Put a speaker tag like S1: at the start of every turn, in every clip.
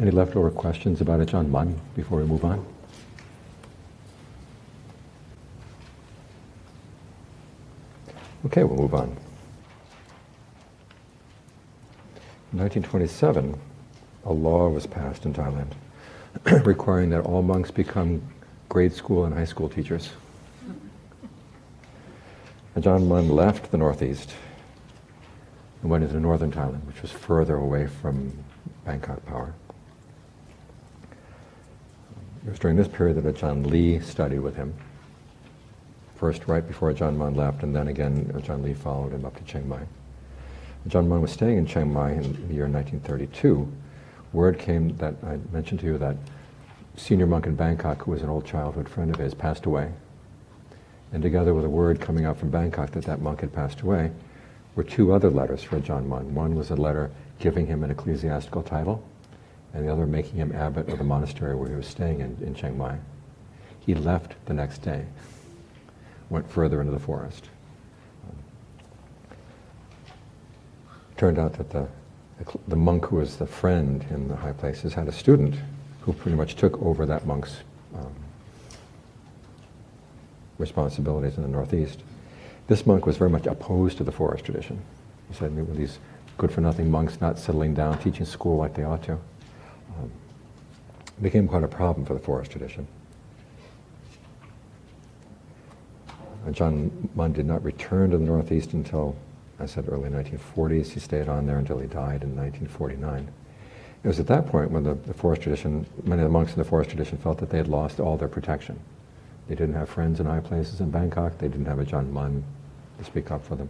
S1: Any leftover questions about Ajahn Mun before we move on? Okay, we'll move on. In 1927, a law was passed in Thailand requiring that all monks become grade school and high school teachers. Ajahn Mun left the northeast and went into northern Thailand, which was further away from Bangkok power. It was during this period that Ajahn Lee studied with him. First, right before Ajahn Mun left, and then again, uh, Ajahn Lee followed him up to Chiang Mai. Ajahn Mun was staying in Chiang Mai in the year 1932. Word came that I mentioned to you that senior monk in Bangkok, who was an old childhood friend of his, passed away. And together with a word coming out from Bangkok that that monk had passed away, were two other letters for Ajahn Mun. One was a letter giving him an ecclesiastical title, and the other making him abbot of the monastery where he was staying in, in Chiang Mai. He left the next day, went further into the forest. Turned out that the, the monk who was the friend in the high places had a student who pretty much took over that monk's um, responsibilities in the Northeast. This monk was very much opposed to the forest tradition. He said, with these good-for-nothing monks not settling down, teaching school like they ought to, became quite a problem for the forest tradition. Ajahn Mun did not return to the Northeast until, I said, early 1940s. He stayed on there until he died in 1949. It was at that point when the, the forest tradition, many of the monks in the forest tradition felt that they had lost all their protection. They didn't have friends in high places in Bangkok. They didn't have Ajahn Mun to speak up for them.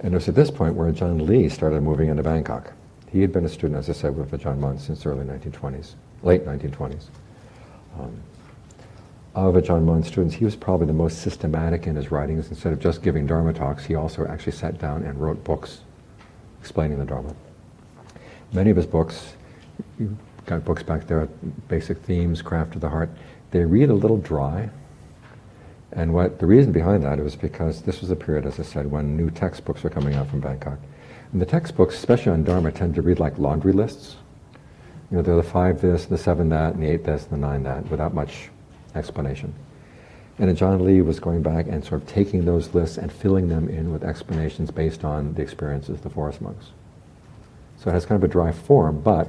S1: And it was at this point where Ajaan Lee started moving into Bangkok. He had been a student, as I said, with Ajahn Mun since the early 1920s, late 1920s. Um, of Ajahn Mun's students, he was probably the most systematic in his writings. Instead of just giving Dharma talks, he also actually sat down and wrote books explaining the Dharma. Many of his books, you've got books back there, Basic Themes, Craft of the Heart, they read a little dry. And what the reason behind that was because this was a period, as I said, when new textbooks were coming out from Bangkok. And the textbooks, especially on Dharma, tend to read like laundry lists. You know, they're the five this, and the seven that, and the eight this, and the nine that, without much explanation. And Ajaan Lee was going back and sort of taking those lists and filling them in with explanations based on the experiences of the forest monks. So it has kind of a dry form, but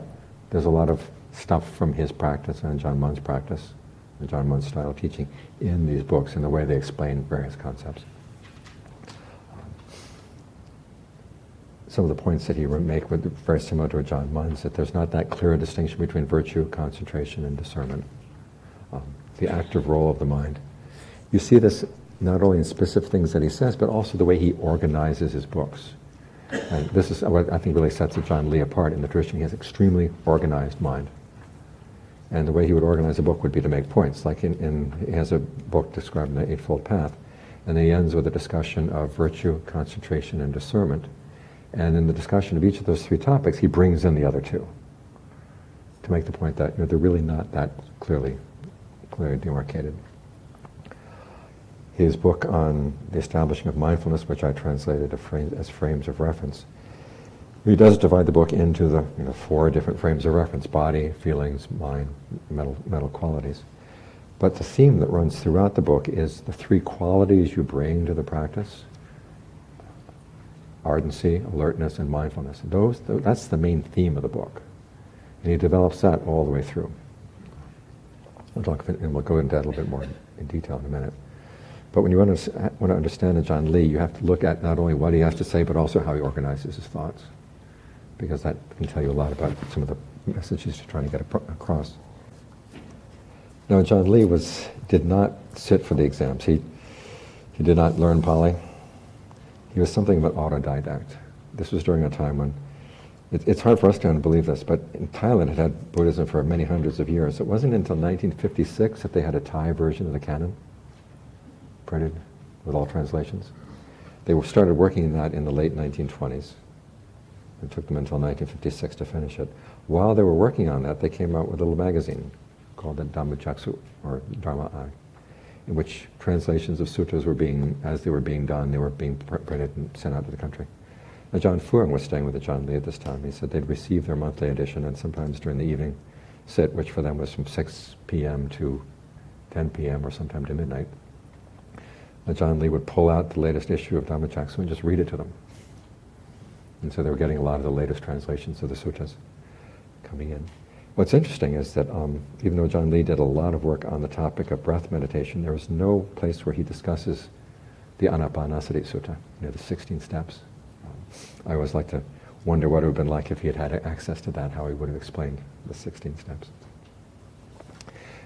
S1: there's a lot of stuff from his practice and Ajahn Mun's practice, and Ajahn Mun's style of teaching in these books and the way they explain various concepts. Some of the points that he would make were very similar to Ajahn Mun's, that there's not that clear distinction between virtue, concentration, and discernment. Um, the active role of the mind. You see this not only in specific things that he says, but also the way he organizes his books. And this is what I think really sets Ajahn Lee apart in the tradition. He has extremely organized mind. And the way he would organize a book would be to make points. Like in, in he has a book describing the Eightfold Path, and he ends with a discussion of virtue, concentration, and discernment. And in the discussion of each of those three topics, he brings in the other two to make the point that you know, they're really not that clearly, clearly demarcated his book on the establishing of mindfulness, which I translated as frames of reference. He does divide the book into the you know, four different frames of reference body, feelings, mind, mental, mental qualities. But the theme that runs throughout the book is the three qualities you bring to the practice ardency, alertness, and mindfulness. Those, that's the main theme of the book. And he develops that all the way through. We'll talk, and we'll go into that a little bit more in detail in a minute. But when you want to, want to understand Ajahn Lee, you have to look at not only what he has to say, but also how he organizes his thoughts. Because that can tell you a lot about some of the messages you're trying to get across. Now, Ajaan Lee was, did not sit for the exams. He, he did not learn Pali. He was something of an autodidact. This was during a time when it, it's hard for us to believe this, but in Thailand it had Buddhism for many hundreds of years. It wasn't until 1956 that they had a Thai version of the canon printed with all translations. They started working on that in the late 1920s. It took them until 1956 to finish it. While they were working on that, they came out with a little magazine called the Dhammajaksu, or Dharma Eye, in which translations of sutras were being, as they were being done, they were being printed and sent out to the country. Now, Ajahn Fuang was staying with Ajaan Lee at this time. He said they'd receive their monthly edition and sometimes during the evening sit, which for them was from 6 p.m. to 10 p.m. or sometime to midnight. Ajaan Lee would pull out the latest issue of Dhammachaksa and just read it to them. And so they were getting a lot of the latest translations of the sutras coming in. What's interesting is that um, even though Ajaan Lee did a lot of work on the topic of breath meditation, there is no place where he discusses the Anapanasati Sutta, you know, the 16 steps. Um, I always like to wonder what it would have been like if he had had access to that, how he would have explained the 16 steps.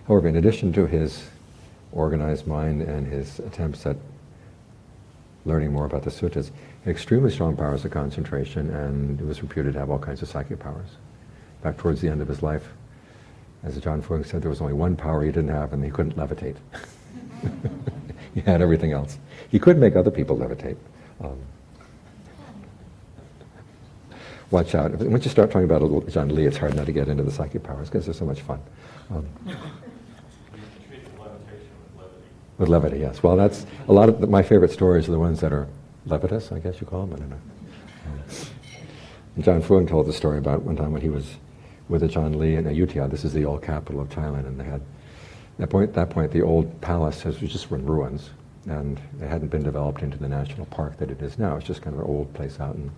S1: However, in addition to his organized mind and his attempts at learning more about the suttas, extremely strong powers of concentration and was reputed to have all kinds of psychic powers. Back towards the end of his life, as Ajahn Fuang said, there was only one power he didn't have and he couldn't levitate. he had everything else. He could make other people levitate. Um, watch out. Once you start talking about Ajaan Lee, it's hard not to get into the psychic powers because they're so much fun. Um, with levity, yes. Well, that's a lot of the, my favorite stories are the ones that are levitous, I guess you call them. I don't know. Um, Ajahn Fuang told the story about one time when he was with Ajahn Lee in Ayutthaya. This is the old capital of Thailand, and they had at point, that point the old palace was just in ruins, and it hadn't been developed into the national park that it is now. It's just kind of an old place out and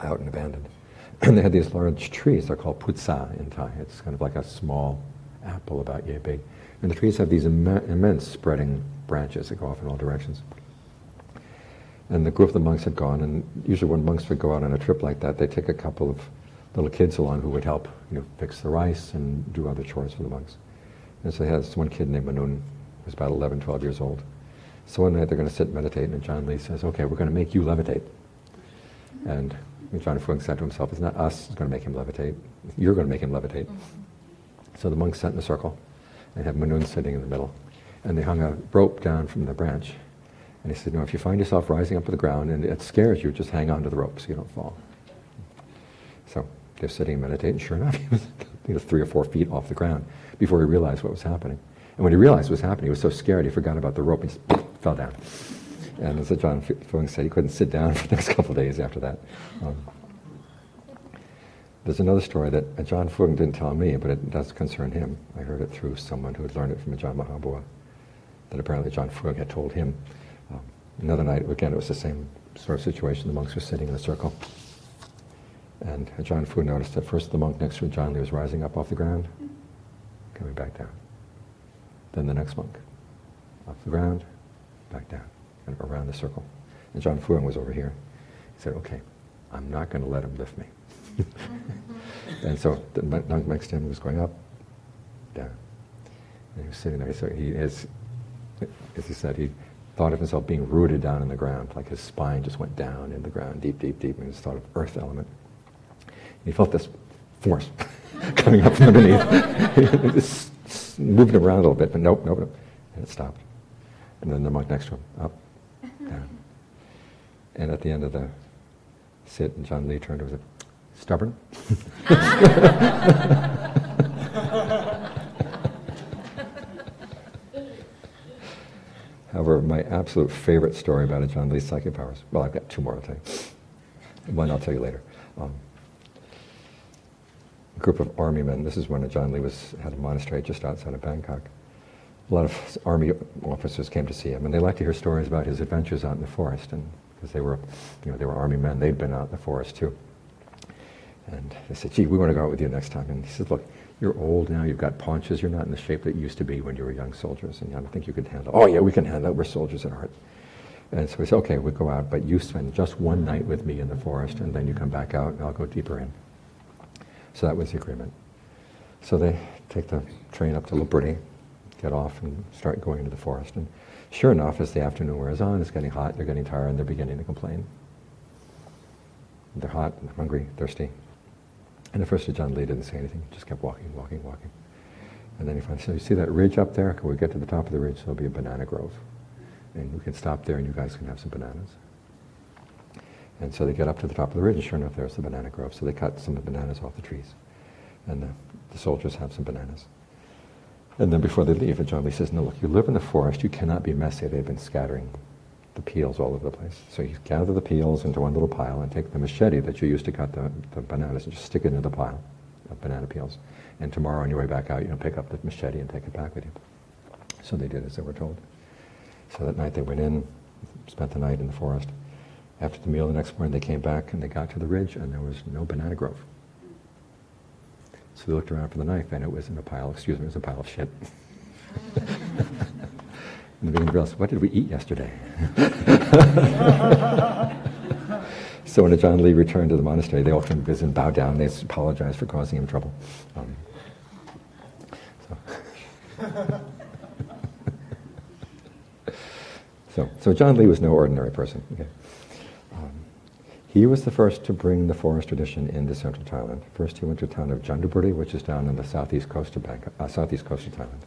S1: out and abandoned. And they had these large trees. They're called putsa in Thai. It's kind of like a small apple about yay big. And the trees have these Im- immense spreading branches that go off in all directions. And the group of the monks had gone, and usually when monks would go out on a trip like that, they'd take a couple of little kids along who would help, you know, fix the rice and do other chores for the monks. And so they had this one kid named Manun, who was about 11, 12 years old. So one night they're going to sit and meditate, and Ajaan Lee says, okay, we're going to make you levitate. And Ajahn Fuang said to himself, it's not us who's going to make him levitate. You're going to make him levitate. So the monks sat in a circle and had Manun sitting in the middle. And they hung a rope down from the branch. And he said, no, if you find yourself rising up to the ground and it scares you, just hang on to the rope so you don't fall. They're sitting and meditating. Sure enough, he was you know, three or four feet off the ground before he realized what was happening. And when he realized what was happening, he was so scared he forgot about the rope and just fell down. And as Ajahn Fuang said, he couldn't sit down for the next couple of days after that. Um, there's another story that Ajahn Fuang didn't tell me, but it does concern him. I heard it through someone who had learned it from Ajahn Maha Boowa, that apparently Ajahn Fuang had told him. Um, another night, again, it was the same sort of situation. The monks were sitting in a circle. And John Fu noticed that first the monk next to Ajaan Lee was rising up off the ground, coming back down. Then the next monk, off the ground, back down, kind of around the circle. And Ajahn Fuang was over here. He said, okay, I'm not going to let him lift me. and so the monk next to him was going up, down. And he was sitting there. So he is, as he said, he thought of himself being rooted down in the ground, like his spine just went down in the ground, deep, deep, deep, and he thought of earth element. He felt this force coming up from underneath. moved him around a little bit, but nope, nope, nope. And it stopped. And then the monk next to him, up, down. And at the end of the sit, and Ajahn Lee turned to and said, Stubborn? However, my absolute favorite story about Ajaan Lee's psychic powers, well, I've got two more I'll tell you. One I'll tell you later. Um, group of army men, this is when Ajaan Lee was, had a monastery just outside of Bangkok. A lot of army officers came to see him, and they liked to hear stories about his adventures out in the forest, and because they were, you know, they were army men, they'd been out in the forest too. And they said, gee, we want to go out with you next time. And he said, look, you're old now, you've got paunches, you're not in the shape that you used to be when you were young soldiers, and I don't think you could handle Oh, yeah, we can handle it, we're soldiers at heart. And so he said, okay, we'll go out, but you spend just one night with me in the forest, and then you come back out, and I'll go deeper in. So that was the agreement. So they take the train up to Lopburi, get off, and start going into the forest. And sure enough, as the afternoon wears on, it's getting hot, they're getting tired, and they're beginning to complain. They're hot, they're hungry, thirsty. And at first Ajahn Lee didn't say anything, just kept walking, walking, walking. And then he finally said, you see that ridge up there? Can we get to the top of the ridge? There'll be a banana grove. And we can stop there and you guys can have some bananas. And so they get up to the top of the ridge and sure enough there's the banana grove. So they cut some of the bananas off the trees. And the, the soldiers have some bananas. And then before they leave, Ajahn Lee says, no, look, you live in the forest, you cannot be messy. They've been scattering the peels all over the place. So you gather the peels into one little pile and take the machete that you used to cut the, the bananas and just stick it into the pile of banana peels. And tomorrow on your way back out, you know, pick up the machete and take it back with you. So they did as they were told. So that night they went in, spent the night in the forest. After the meal the next morning they came back and they got to the ridge and there was no banana grove. So they looked around for the knife and it was in a pile, excuse me, it was a pile of shit. and the beginning realized, what did we eat yesterday? so when Ajaan Lee returned to the monastery, they all came to visit and down. They apologized for causing him trouble. Um, so. So, so Ajaan Lee was no ordinary person. Okay. He was the first to bring the forest tradition into central Thailand. First, he went to the town of Chanthaburi, which is down on the southeast coast of Bangkok, uh, southeast coast of Thailand.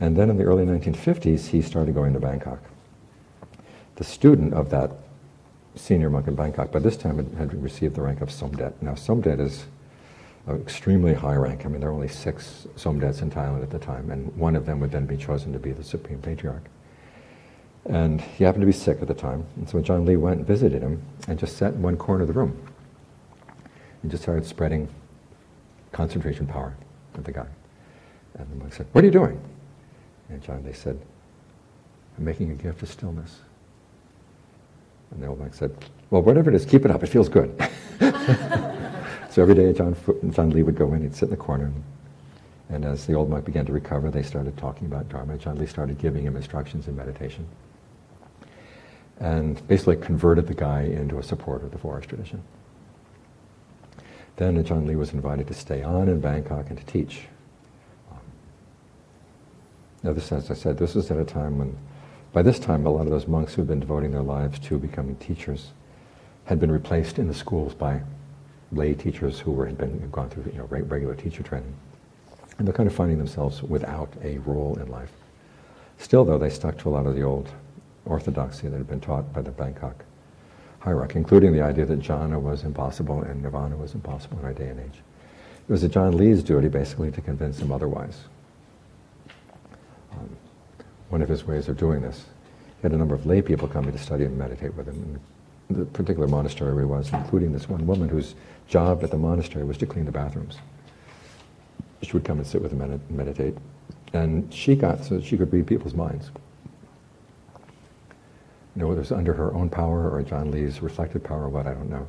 S1: And then in the early 1950s, he started going to Bangkok. The student of that senior monk in Bangkok, by this time had, had received the rank of Somdet. Now, Somdet is an extremely high rank. I mean, there are only six Somdets in Thailand at the time, and one of them would then be chosen to be the supreme patriarch. And he happened to be sick at the time. And so Ajaan Lee went and visited him and just sat in one corner of the room and just started spreading concentration power at the guy. And the monk said, What are you doing? And Ajaan Lee said, I'm making a gift of stillness. And the old monk said, Well, whatever it is, keep it up. It feels good. so every day John, Ajaan Lee would go in, he'd sit in the corner. And, and as the old monk began to recover, they started talking about Dharma. Ajaan Lee started giving him instructions in meditation and basically converted the guy into a supporter of the forest tradition. Then Ajaan Lee was invited to stay on in Bangkok and to teach. Um, now, this, as I said, this was at a time when, by this time, a lot of those monks who had been devoting their lives to becoming teachers had been replaced in the schools by lay teachers who were, had been had gone through you know, regular teacher training. And they're kind of finding themselves without a role in life. Still, though, they stuck to a lot of the old orthodoxy that had been taught by the Bangkok hierarchy, including the idea that jhana was impossible and nirvana was impossible in our day and age. It was Ajaan Lee's duty, basically, to convince him otherwise. Um, one of his ways of doing this, he had a number of lay people coming to study and meditate with him. In the particular monastery where he was, including this one woman whose job at the monastery was to clean the bathrooms. She would come and sit with him and meditate. And she got so that she could read people's minds you know, whether it's under her own power or Ajaan Lee's reflected power or what, I don't know.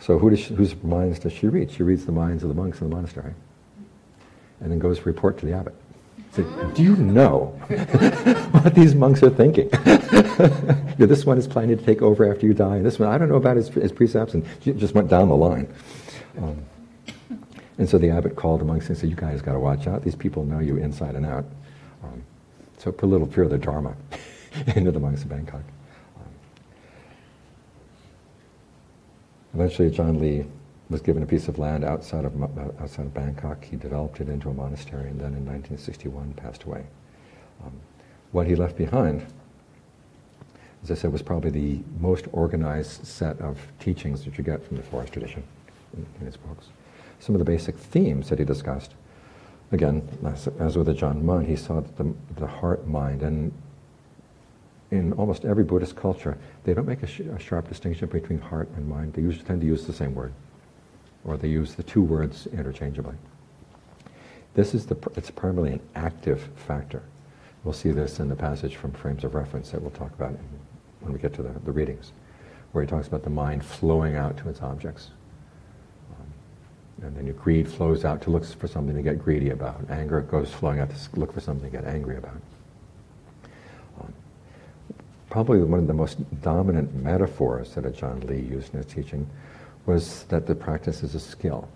S1: So who does she, whose minds does she read? She reads the minds of the monks in the monastery. And then goes to report to the abbot. Say, do you know what these monks are thinking? this one is planning to take over after you die, and this one, I don't know about his, his precepts, and just went down the line. Um, and so the abbot called the monks and said, you guys got to watch out. These people know you inside and out. Um, so put a little fear of the Dharma into the monks of Bangkok. Eventually, Ajaan Lee was given a piece of land outside of, outside of Bangkok. He developed it into a monastery and then in 1961 passed away. Um, what he left behind, as I said, was probably the most organized set of teachings that you get from the forest tradition in, in his books. Some of the basic themes that he discussed, again, as, with Ajaan Mun, he saw the, the heart, mind, and in almost every Buddhist culture, they don't make a, sh- a sharp distinction between heart and mind. They usually tend to use the same word, or they use the two words interchangeably. This is the, it's primarily an active factor. We'll see this in the passage from Frames of Reference that we'll talk about in, when we get to the, the readings, where he talks about the mind flowing out to its objects. Um, and then your greed flows out to look for something to get greedy about. Anger goes flowing out to look for something to get angry about probably one of the most dominant metaphors that Ajaan Lee used in his teaching was that the practice is a skill,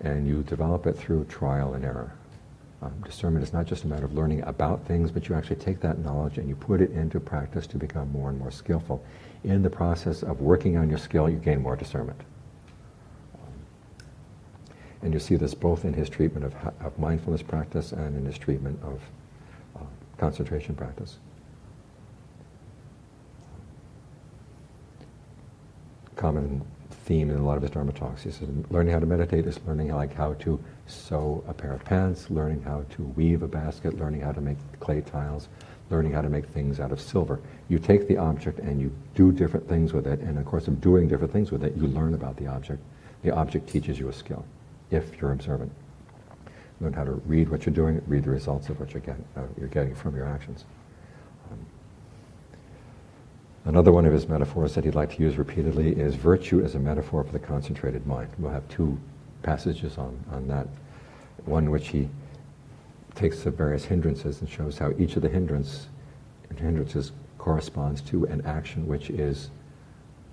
S1: and you develop it through trial and error. Um, discernment is not just a matter of learning about things, but you actually take that knowledge and you put it into practice to become more and more skillful. In the process of working on your skill, you gain more discernment. Um, and you see this both in his treatment of, of mindfulness practice and in his treatment of uh, concentration practice. Common theme in a lot of his Dharma talks. He says, learning how to meditate is learning like how to sew a pair of pants, learning how to weave a basket, learning how to make clay tiles, learning how to make things out of silver. You take the object and you do different things with it, and in the course of doing different things with it, you learn about the object. The object teaches you a skill, if you're observant. Learn how to read what you're doing, read the results of what you're, get, uh, you're getting from your actions. Another one of his metaphors that he'd like to use repeatedly is virtue as a metaphor for the concentrated mind. We'll have two passages on, on that. One which he takes the various hindrances and shows how each of the hindrance, hindrances corresponds to an action which is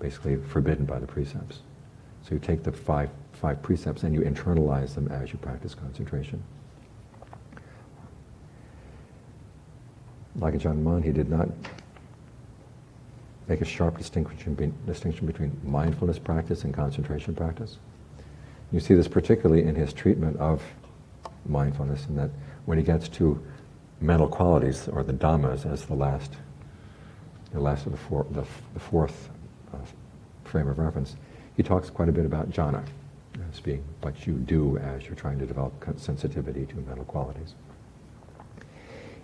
S1: basically forbidden by the precepts. So you take the five, five precepts and you internalize them as you practice concentration. Like Ajahn Mun, he did not make a sharp distinction, be, distinction between mindfulness practice and concentration practice. You see this particularly in his treatment of mindfulness, in that when he gets to mental qualities, or the dhammas as the last, the last of the, four, the, the fourth uh, frame of reference, he talks quite a bit about jhana as being what you do as you're trying to develop sensitivity to mental qualities.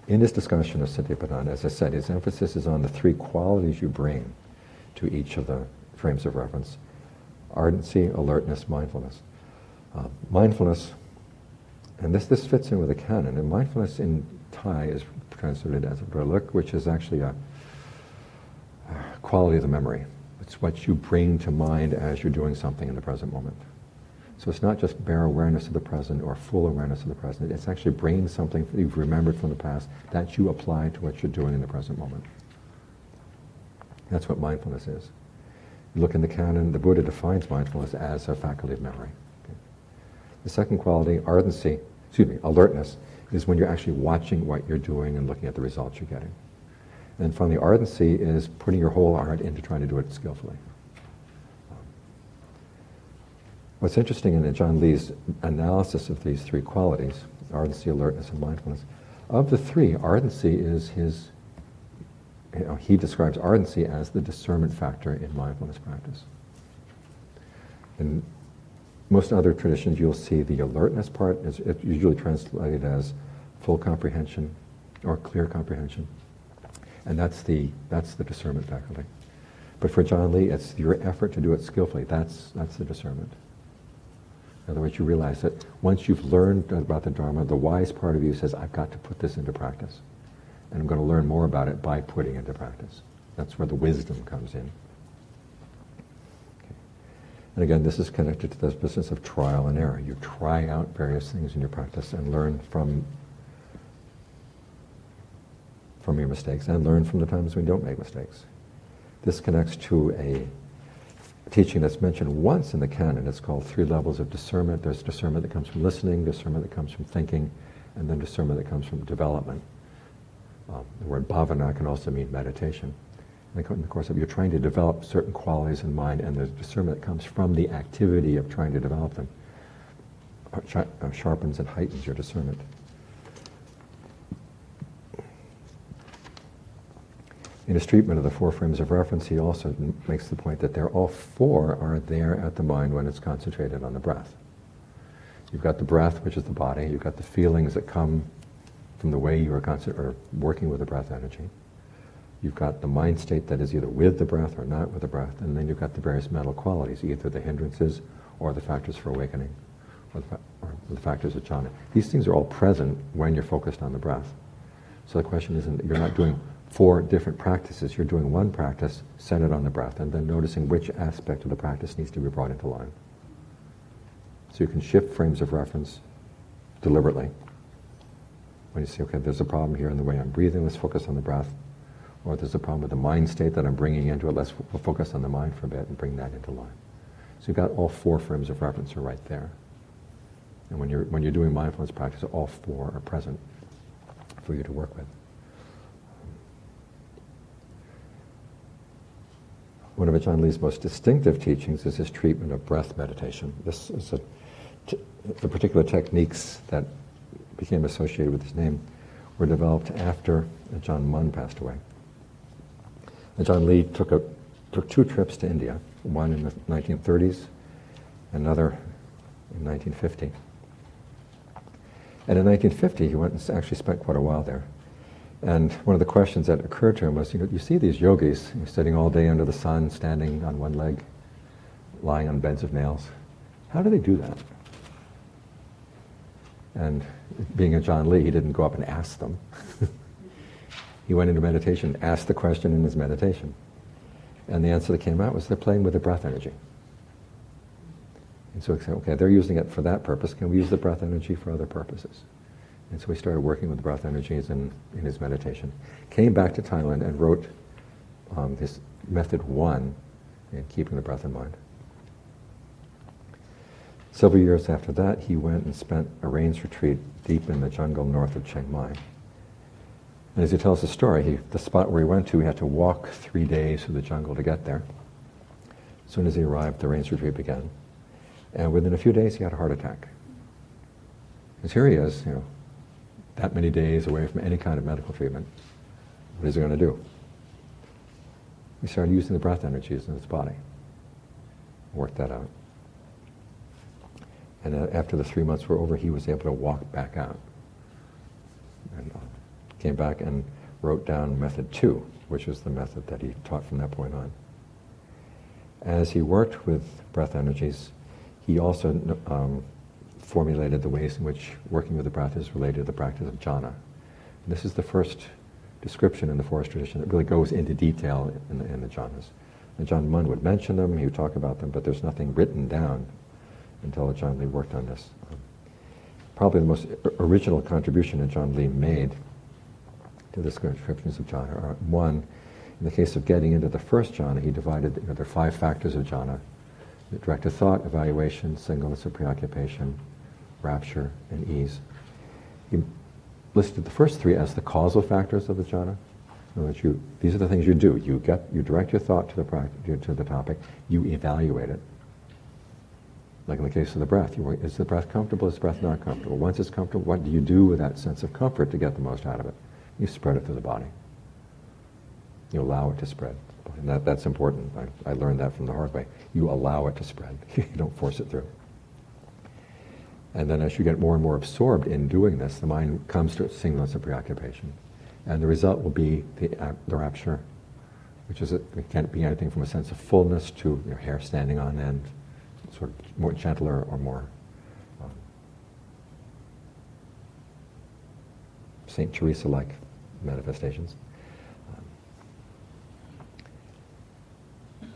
S1: In his discussion of Satipatthana, as I said, his emphasis is on the three qualities you bring to each of the frames of reference ardency, alertness, mindfulness. Uh, mindfulness and this, this fits in with the canon. And mindfulness in Thai is translated as a which is actually a, a quality of the memory. It's what you bring to mind as you're doing something in the present moment. So it's not just bare awareness of the present or full awareness of the present. It's actually bringing something that you've remembered from the past that you apply to what you're doing in the present moment. That's what mindfulness is. You look in the canon, the Buddha defines mindfulness as a faculty of memory. The second quality, ardency, excuse me, alertness, is when you're actually watching what you're doing and looking at the results you're getting. And finally, ardency is putting your whole heart into trying to do it skillfully. What's interesting in Ajaan Lee's analysis of these three qualities, ardency, alertness, and mindfulness, of the three, ardency is his, you know, he describes ardency as the discernment factor in mindfulness practice. In most other traditions, you'll see the alertness part is usually translated as full comprehension or clear comprehension. And that's the, that's the discernment faculty. But for Ajaan Lee, it's your effort to do it skillfully. That's, that's the discernment. In other words, you realize that once you've learned about the Dharma, the wise part of you says, I've got to put this into practice. And I'm going to learn more about it by putting it into practice. That's where the wisdom comes in. And again, this is connected to this business of trial and error. You try out various things in your practice and learn from from your mistakes and learn from the times when you don't make mistakes. This connects to a teaching that's mentioned once in the canon. It's called three levels of discernment. There's discernment that comes from listening, discernment that comes from thinking, and then discernment that comes from development. Um, the word bhavana can also mean meditation in the course of you're trying to develop certain qualities in mind, and the discernment that comes from the activity of trying to develop them sharpens and heightens your discernment. In his treatment of the four frames of reference, he also makes the point that they're all four are there at the mind when it's concentrated on the breath. You've got the breath, which is the body. You've got the feelings that come from the way you are, or working with the breath energy. You've got the mind state that is either with the breath or not with the breath, and then you've got the various mental qualities, either the hindrances or the factors for awakening, or the, fa- or the factors of jhana. These things are all present when you're focused on the breath. So the question isn't you're not doing four different practices, you're doing one practice centered on the breath, and then noticing which aspect of the practice needs to be brought into line. So you can shift frames of reference deliberately. When you say, okay, there's a problem here in the way I'm breathing, let's focus on the breath or there's a problem with the mind state that I'm bringing into it, let's focus on the mind for a bit and bring that into line. So you've got all four frames of reference are right there. And when you're, when you're doing mindfulness practice, all four are present for you to work with. One of Ajaan Lee's most distinctive teachings is his treatment of breath meditation. This is a, t- the particular techniques that became associated with his name were developed after Ajahn Mun passed away. Ajaan Lee took, a, took two trips to India, one in the 1930s, another in 1950. And in 1950, he went and actually spent quite a while there. And one of the questions that occurred to him was, you know, you see these yogis sitting all day under the sun, standing on one leg, lying on beds of nails. How do they do that? And being Ajaan Lee, he didn't go up and ask them. he went into meditation, asked the question in his meditation. And the answer that came out was they're playing with the breath energy. And so we said, okay, they're using it for that purpose. Can we use the breath energy for other purposes? And so we started working with breath energies in, in his meditation. Came back to Thailand and wrote um, this method one in keeping the breath in mind. Several years after that, he went and spent a rains retreat deep in the jungle north of Chiang Mai. And as he tells the story, he, the spot where he went to, he had to walk three days through the jungle to get there. As soon as he arrived, the rains retreat began. And within a few days, he had a heart attack. Because here he is, you know, that many days away from any kind of medical treatment. What is he going to do? He started using the breath energies in his body. Worked that out. And uh, after the three months were over, he was able to walk back out. And uh, came back and wrote down method two, which is the method that he taught from that point on. As he worked with breath energies, he also um, formulated the ways in which working with the breath is related to the practice of jhana. And this is the first description in the forest tradition that really goes into detail in the, in the jhanas. And Ajaan Mun would mention them, he would talk about them, but there's nothing written down until Ajaan Lee worked on this. Um, probably the most original contribution that Ajaan Lee made to the descriptions of jhana are one, in the case of getting into the first jhana, he divided, you know, there are five factors of jhana. Directed thought, evaluation, singleness of preoccupation, rapture, and ease. He listed the first three as the causal factors of the jhana. You, these are the things you do. You get, you direct your thought to the, to the topic. You evaluate it. Like in the case of the breath, you, is the breath comfortable? Is the breath not comfortable? Once it's comfortable, what do you do with that sense of comfort to get the most out of it? You spread it through the body. You allow it to spread. And that, that's important. I, I learned that from the hard way. You allow it to spread. you don't force it through. And then as you get more and more absorbed in doing this, the mind comes to its singleness of preoccupation. And the result will be the, uh, the rapture, which is, a, it can't be anything from a sense of fullness to your hair standing on end, sort of more gentler or more um, St. Teresa-like manifestations. Um,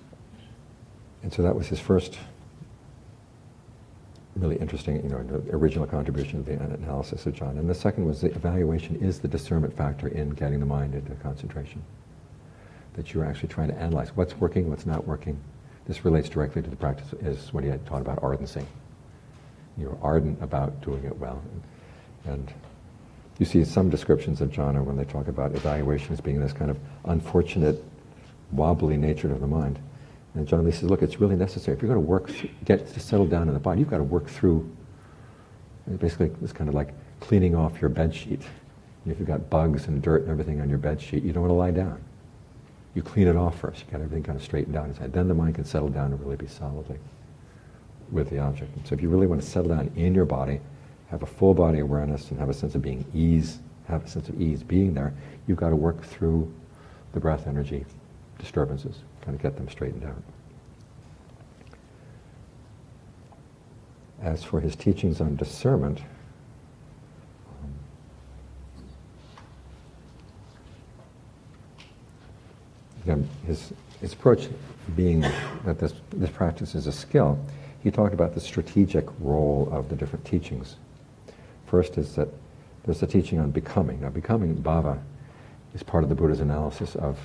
S1: and so that was his first really interesting, you know, the original contribution to the analysis of jhana. And the second was the evaluation is the discernment factor in getting the mind into concentration. That you're actually trying to analyze what's working, what's not working. This relates directly to the practice is what he had taught about ardency. You're ardent about doing it well. And, and you see some descriptions of jhana when they talk about evaluation as being this kind of unfortunate, wobbly nature of the mind. And Ajaan Lee says, look, it's really necessary. If you're going to work, get to settle down in the body, you've got to work through, basically it's kind of like cleaning off your bed sheet. If you've got bugs and dirt and everything on your bed sheet, you don't want to lie down. You clean it off first. You got everything kind of straightened out inside. Then the mind can settle down and really be solidly with the object. And so if you really want to settle down in your body, have a full body awareness and have a sense of being ease, have a sense of ease being there, you've got to work through the breath energy disturbances kind of get them straightened out. As for his teachings on discernment, um, again, his, his approach being that this, this practice is a skill, he talked about the strategic role of the different teachings. First is that there's the teaching on becoming. Now, becoming bhava is part of the Buddha's analysis of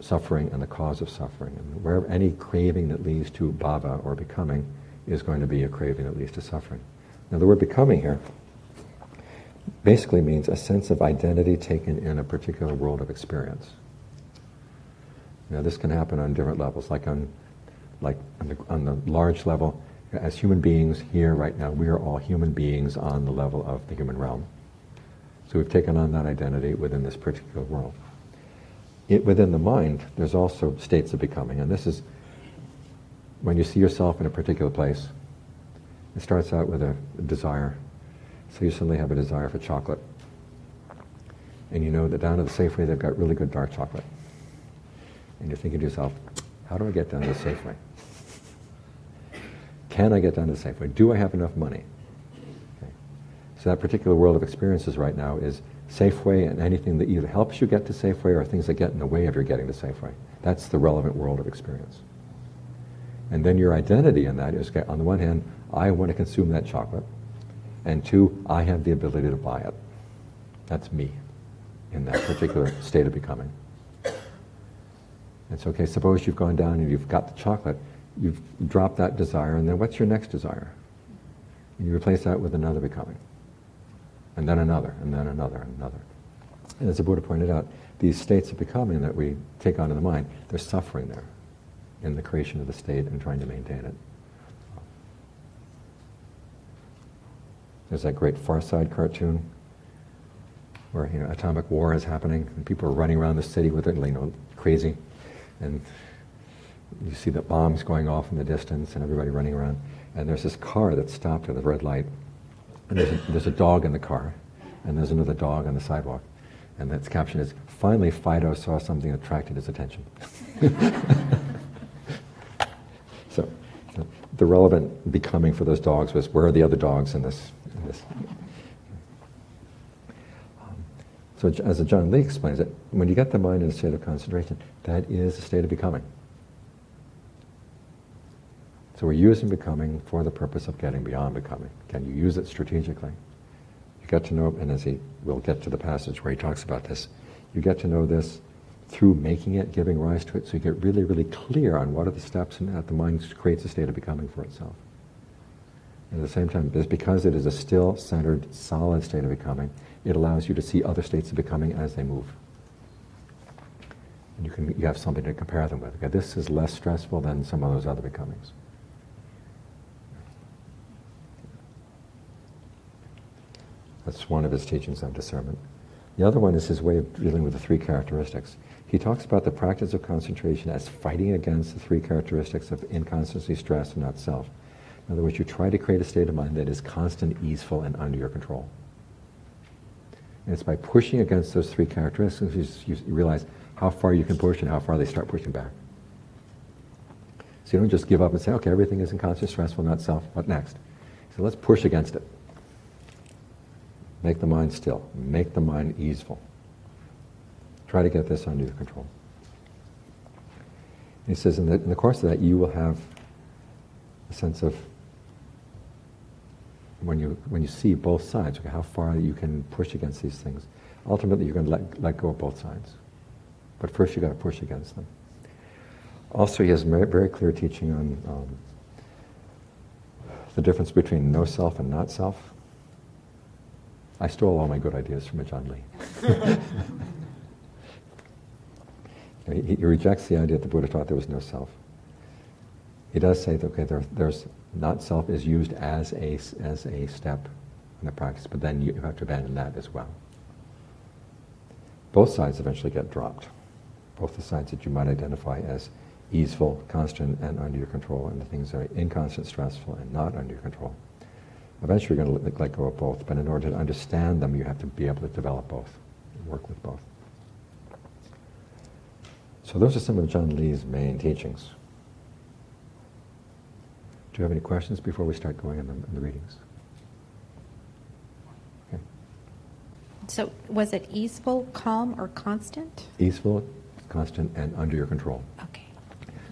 S1: suffering and the cause of suffering. And wherever any craving that leads to bhava or becoming is going to be a craving that leads to suffering. Now the word becoming here basically means a sense of identity taken in a particular world of experience. Now this can happen on different levels, like on, like on the, on the large level, as human beings here right now, we are all human beings on the level of the human realm. So we've taken on that identity within this particular world it, within the mind, there's also states of becoming. And this is when you see yourself in a particular place, it starts out with a, a desire. So you suddenly have a desire for chocolate. and you know that down at the Safeway they've got really good dark chocolate. And you're thinking to yourself, how do I get down to the Safeway? Can I get down to the Safeway? Do I have enough money? Okay. So that particular world of experiences right now is Safeway and anything that either helps you get to Safeway or things that get in the way of your getting to Safeway. That's the relevant world of experience. And then your identity in that is, on the one hand, I want to consume that chocolate, and two, I have the ability to buy it. That's me in that particular state of becoming. It's okay, suppose you've gone down and you've got the chocolate, you've dropped that desire, and then what's your next desire? And you replace that with another becoming. And then another, and then another, and another. And as the Buddha pointed out, these states of becoming that we take on in the mind, there's suffering there in the creation of the state and trying to maintain it. There's that great Far Side cartoon where you know atomic war is happening and people are running around the city with it, you know, crazy, and you see the bombs going off in the distance and everybody running around. And there's this car that's stopped at the red light, and there's a, there's a dog in the car, and there's another dog on the sidewalk. And its caption is, finally Fido saw something that attracted his attention. so, the relevant becoming for those dogs was, where are the other dogs in this? In this? Um, so as Ajaan Lee explains it, when you get the mind in a state of concentration, that is a state of becoming. So we're using becoming for the purpose of getting beyond becoming. Can you use it strategically? You get to know, and as he will get to the passage where he talks about this, you get to know this through making it, giving rise to it, so you get really, really clear on what are the steps and that the mind creates a state of becoming for itself. And at the same time, because it is a still, centered, solid state of becoming, it allows you to see other states of becoming as they move. And you can you have something to compare them with. Okay, this is less stressful than some of those other becomings. That's one of his teachings on discernment. The other one is his way of dealing with the three characteristics. He talks about the practice of concentration as fighting against the three characteristics of inconstancy, stress, and not self. In other words, you try to create a state of mind that is constant, easeful, and under your control. And it's by pushing against those three characteristics you, you realize how far you can push and how far they start pushing back. So you don't just give up and say, okay, everything is inconstant, stressful, not self. What next? So let's push against it. Make the mind still. Make the mind easeful. Try to get this under your control. He says in the, in the course of that, you will have a sense of when you when you see both sides, okay, how far you can push against these things. Ultimately, you're going to let, let go of both sides. But first, you've got to push against them. Also, he has very, very clear teaching on um, the difference between no self and not self. I stole all my good ideas from Ajaan Lee. he, he, rejects the idea that the Buddha taught there was no self. He does say that okay, there, there's not self is used as a as a step in the practice, but then you have to abandon that as well. Both sides eventually get dropped. Both the sides that you might identify as easeful, constant, and under your control, and the things that are inconstant, stressful, and not under your control. Eventually you're going to let go of both, but in order to understand them, you have to be able to develop both, work with both. So those are some of Ajaan Lee's main teachings. Do you have any questions before we start going in the, in the readings? Okay.
S2: So was it easeful, calm, or constant?
S1: Easeful, constant, and under your control.
S2: Okay.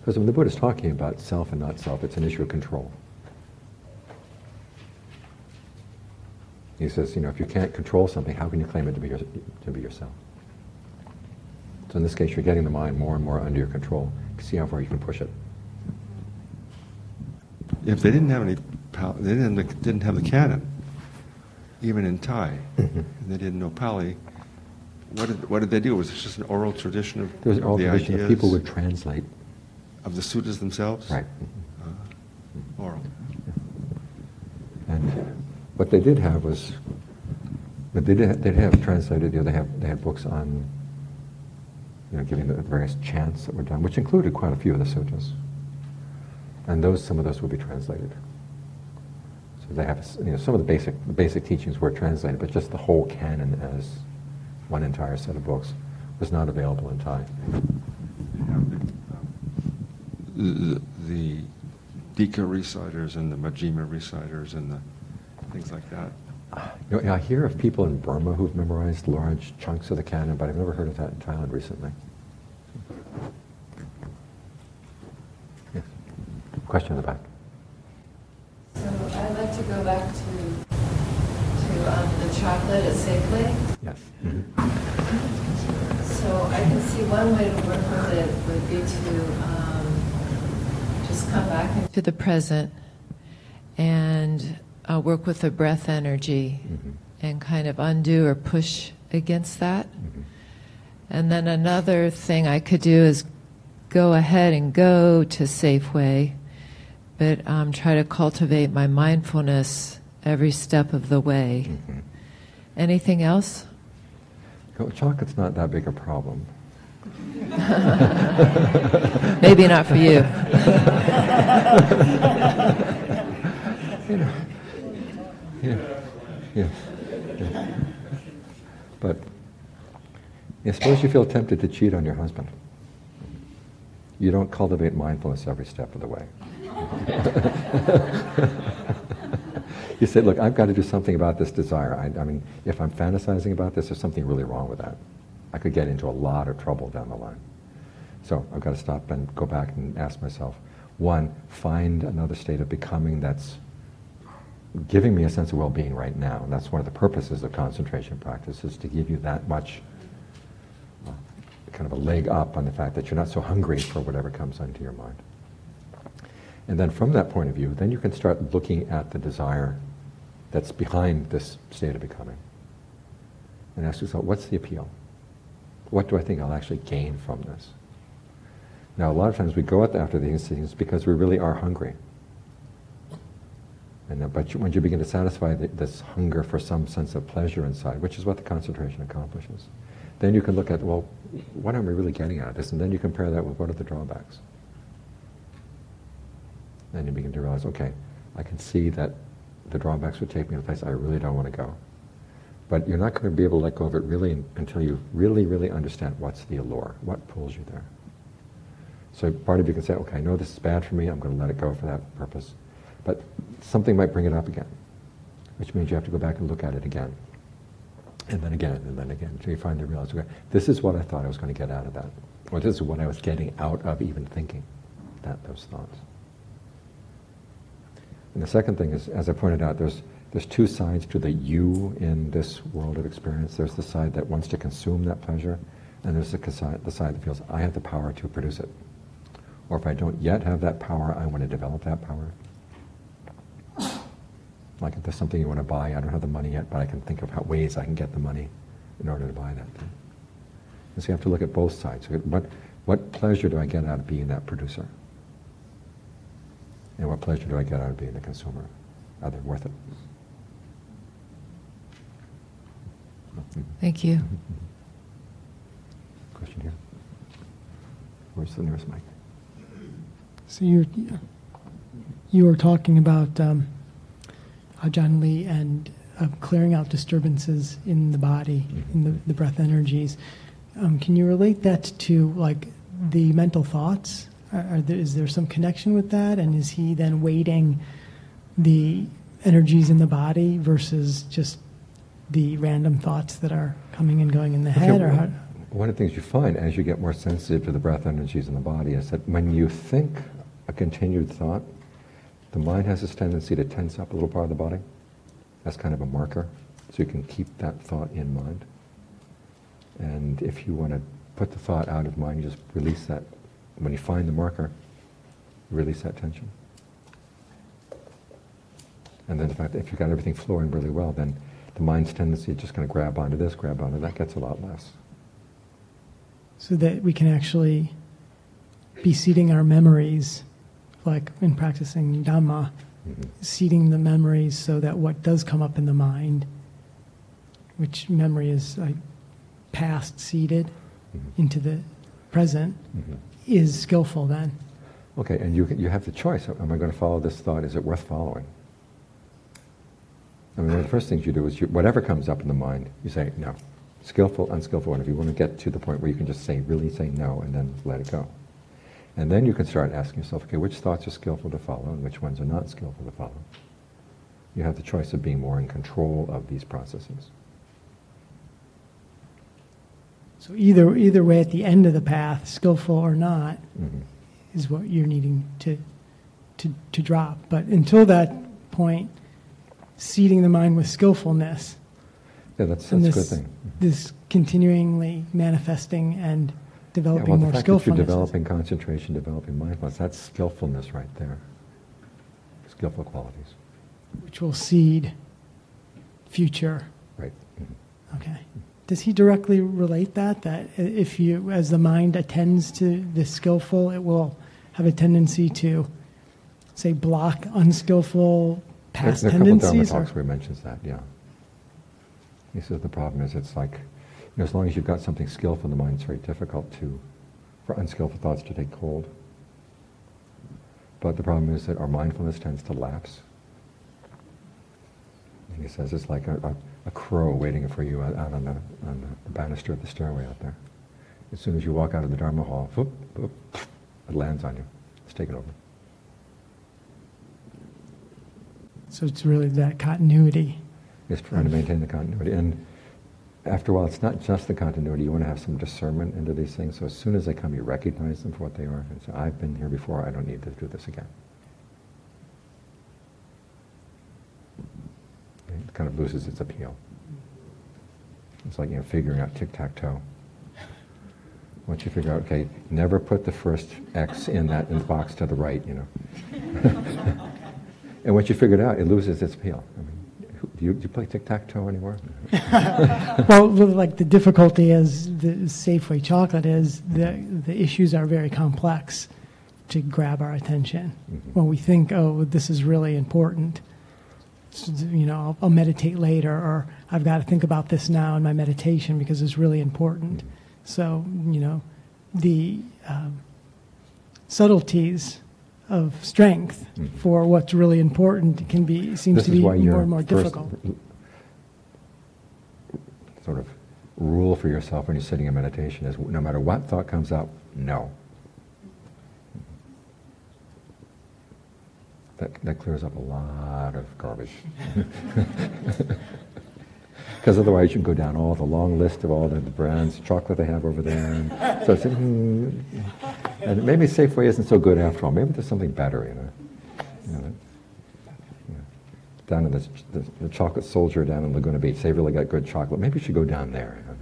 S1: Because when the Buddha is talking about self and not self, it's an issue of control. He says, you know, if you can't control something, how can you claim it to be, your, to be yourself? So in this case, you're getting the mind more and more under your control. See how far you can push it.
S3: If they didn't have any, they didn't, didn't have the canon, even in Thai, mm-hmm. and they didn't know Pali. What did, what did they do? Was it just an oral tradition of,
S1: there was an oral
S3: the
S1: tradition
S3: ideas?
S1: people would translate
S3: of the sutras themselves.
S1: Right.
S3: Uh, oral.
S1: And what they did have was, but they did, they have translated, you know, they have, they had books on, you know, giving the various chants that were done, which included quite a few of the sutras. And those, some of those will be translated. So they have, you know, some of the basic, the basic teachings were translated, but just the whole canon as one entire set of books, was not available in Thai.
S3: the, the Digha reciters and the Majjhima reciters and the things like that.
S1: You know, I hear of people in Burma who've memorized large chunks of the canon, but I've never heard of that in Thailand recently. Yes. Question in the back.
S4: So I'd like to go back to, to um, the chocolate at Safeway.
S1: Yes. Mhm.
S4: So I can see one way to work with it would be to um, just come back into the present and uh, work with the breath energy
S1: Mhm.
S4: and kind of undo or push against that.
S1: Mhm.
S4: And then another thing I could do is go ahead and go to Safeway, but um, try to cultivate my mindfulness every step of the way.
S1: Mhm.
S4: Anything else?
S1: Chocolate's not that big a problem.
S4: Maybe not for you.
S1: you know, yeah, yeah. But yeah, suppose you feel tempted to cheat on your husband. You don't cultivate mindfulness every step of the way. you say, look, I've got to do something about this desire. I, I mean, if I'm fantasizing about this, there's something really wrong with that. I could get into a lot of trouble down the line. So I've got to stop and go back and ask myself, one, find another state of becoming that's giving me a sense of well-being right now. And that's one of the purposes of concentration practice, is to give you that much uh, kind of a leg up on the fact that you're not so hungry for whatever comes into your mind. And then from that point of view, then you can start looking at the desire that's behind this state of becoming. And ask yourself, what's the appeal? What do I think I'll actually gain from this? Now, a lot of times we go after these things because we really are hungry. And but you, when you begin to satisfy the, this hunger for some sense of pleasure inside, which is what the concentration accomplishes, then you can look at, well, what am I really getting out of this? And then you compare that with what are the drawbacks. Then you begin to realize, okay, I can see that the drawbacks would take me to a place I really don't want to go. But you're not going to be able to let go of it really until you really, really understand what's the allure, what pulls you there. So part of you can say, okay, I know this is bad for me, I'm going to let it go for that purpose. But something might bring it up again, which means you have to go back and look at it again. And then again, and then again, until you finally realize, okay, this is what I thought I was going to get out of that. Or this is what I was getting out of even thinking that those thoughts. And the second thing is, as I pointed out, there's, there's two sides to the you in this world of experience. There's the side that wants to consume that pleasure, and there's the side, the side that feels, I have the power to produce it. Or if I don't yet have that power, I want to develop that power. Like if there's something you want to buy, I don't have the money yet, but I can think of how, ways I can get the money in order to buy that thing. And so you have to look at both sides. What, what pleasure do I get out of being that producer? And what pleasure do I get out of being the consumer? Are they worth it?
S4: Thank you.
S1: Question here. Where's the nearest mic?
S5: So you're you were talking about um, Ajahn Lee and uh, clearing out disturbances in the body, in the, the breath energies. Um, can you relate that to like the mental thoughts? Are, are there, is there some connection with that? And is he then weighting the energies in the body versus just the random thoughts that are coming and going in the head? Or how,
S1: One of the things you find as you get more sensitive to the breath energies in the body is that when you think a continued thought, the mind has this tendency to tense up a little part of the body. That's kind of a marker, so you can keep that thought in mind. And if you want to put the thought out of mind, you just release that. When you find the marker, release that tension. And then the fact if you've got everything flowing really well, then the mind's tendency to just kind of grab onto this, grab onto that gets a lot less.
S5: so that we can actually be seating our memories, like in practicing Dhamma,
S1: Mhm.
S5: seating the memories so that what does come up in the mind, which memory is like past seated
S1: Mhm.
S5: into the present,
S1: Mhm.
S5: is skillful then.
S1: Okay, and you, you have the choice. Am I going to follow this thought? Is it worth following? I mean, one of the first things you do is you, whatever comes up in the mind, you say, no, Skillful, unskillful, and if you want to get to the point where you can just say, really say no, and then let it go. And then you can start asking yourself, okay, which thoughts are skillful to follow and which ones are not skillful to follow? You have the choice of being more in control of these processes.
S5: So either either way, at the end of the path, skillful or not,
S1: Mhm.
S5: is what you're needing to to to drop. But until that point, seeding the mind with skillfulness
S1: Yeah, that's, that's a good thing.
S5: this continuingly manifesting and
S1: Yeah,
S5: developing
S1: well, the
S5: more
S1: fact that you're developing concentration, developing mindfulness, that's skillfulness right there. Skillful qualities,
S5: which will seed future.
S1: right? Mhm.
S5: Okay. Does he directly relate that? That if you, as the mind attends to the skillful, it will have a tendency to, say, block unskillful past
S1: There- there are a couple of
S5: tendencies?
S1: Dharma talks where he mentions that, yeah. He says the problem is it's like, know, as long as you've got something skillful in the mind, it's very difficult to, for unskillful thoughts to take hold. But the problem is that our mindfulness tends to lapse. And he says it's like a, a, a crow waiting for you out out on the, on the banister of the stairway out there. As soon as you walk out of the Dharma hall, whoop, whoop, it lands on you. It's taken over.
S5: So it's really that continuity.
S1: is trying to maintain the continuity. And after a while, it's not just the continuity. You want to have some discernment into these things. So as soon as they come, you recognize them for what they are. And say, I've been here before. I don't need to do this again. It kind of loses its appeal. It's like you know, figuring out tic-tac-toe. Once you figure out, okay, never put the first X in that in the box to the right, you know. and once you figure it out, it loses its appeal. I mean, do you, do you play tic-tac-toe anymore?
S5: well, well, like the difficulty as the Safeway chocolate is, the, the issues are very complex to grab our attention.
S1: Mhm.
S5: When we think, oh, this is really important, so, you know, I'll, I'll meditate later, or I've got to think about this now in my meditation because it's really important. So, you know, the um, subtleties of strength
S1: Mhm.
S5: for what's really important can be seems
S1: this
S5: to be more and more difficult.
S1: sort of rule for yourself when you're sitting in meditation is no matter what thought comes up, no. That, that clears up a lot of garbage. Because otherwise you can go down all the long list of all the, the brands of chocolate they have over there. And so it's, hmm, and maybe Safeway isn't so good after all. Maybe there's something better, you know. You know, down in the, the, the chocolate soldier down in Laguna Beach, they really got good chocolate. Maybe you should go down there. you know.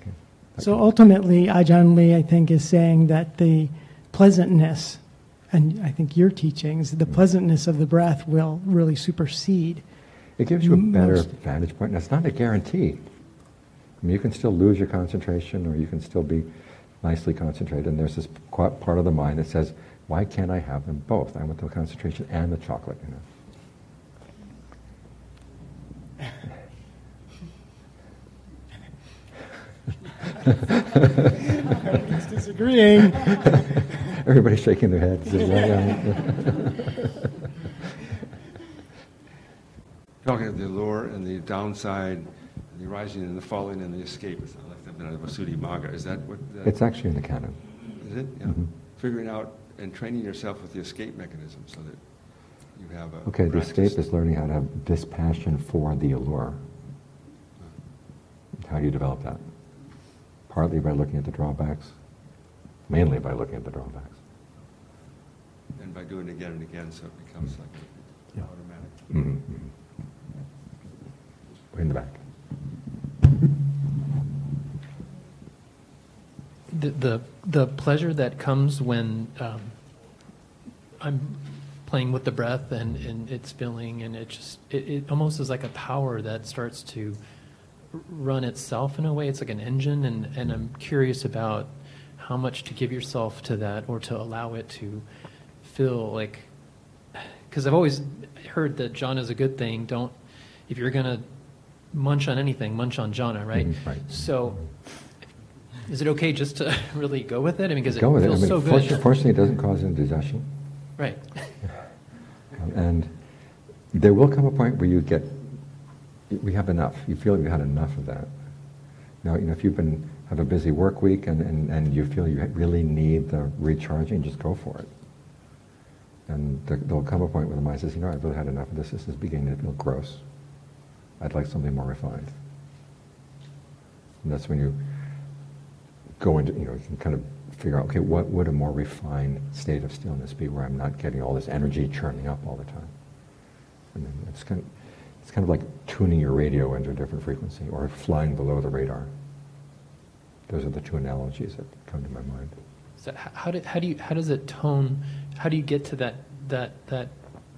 S1: Okay.
S5: So ultimately, Ajahn Lee, I think, is saying that the pleasantness, and I think your teachings, the pleasantness of the breath will really supersede.
S1: It gives you a better
S5: Most-
S1: vantage point. And it's not a guarantee. I mean, you can still lose your concentration, or you can still be nicely concentrated. And there's this part of the mind that says, "Why can't I have them both? I want the concentration and the chocolate." You know.
S5: Everybody's disagreeing.
S1: Everybody's shaking their heads. Yeah, yeah.
S3: Talking of the allure and the downside, and the rising and the falling and the escape, it's not like the Visuddhi Magga. Is that what? that-
S1: It's actually in the canon.
S3: Is it? Yeah.
S1: Mhm.
S3: Figuring out and training yourself with the escape mechanism so that you have a.
S1: Okay, the escape is learning how to have dispassion for the allure. How do you develop that? Partly by looking at the drawbacks, mainly by looking at the drawbacks.
S3: And by doing it again and again, so it becomes like
S1: Yeah.
S3: automatic.
S1: Mhm, in the back.
S6: the the, the pleasure that comes when um, I'm playing with the breath and, and it's filling and it just it, it almost is like a power that starts to run itself in a way. It's like an engine, and, and I'm curious about how much to give yourself to that or to allow it to feel like because I've always heard that jhana is a good thing. Don't if you're gonna munch on anything, munch on jhana, right?
S1: Mhm, right.
S6: So, is it okay just to really go with it? I mean, because it
S1: Go with it. I
S6: feels
S1: mean,
S6: so
S1: fortunately,
S6: good.
S1: fortunately, it doesn't cause indigestion.
S6: Right.
S1: Um, And there will come a point where you get, we have enough. You feel you've had enough of that. Now, you know, if you've been have a busy work week and, and, and you feel you really need the recharging, just go for it. And there'll come a point where the mind says, you know, I've really had enough of this. This is beginning to feel gross. I'd like something more refined. And that's when you go into, you know, you can kind of figure out, okay, what would a more refined state of stillness be where I'm not getting all this energy churning up all the time? And then it's kind of, it's kind of like tuning your radio into a different frequency or flying below the radar. Those are the two analogies that come to my mind.
S6: So how do, how do you how does it tone? How do you get to that that that?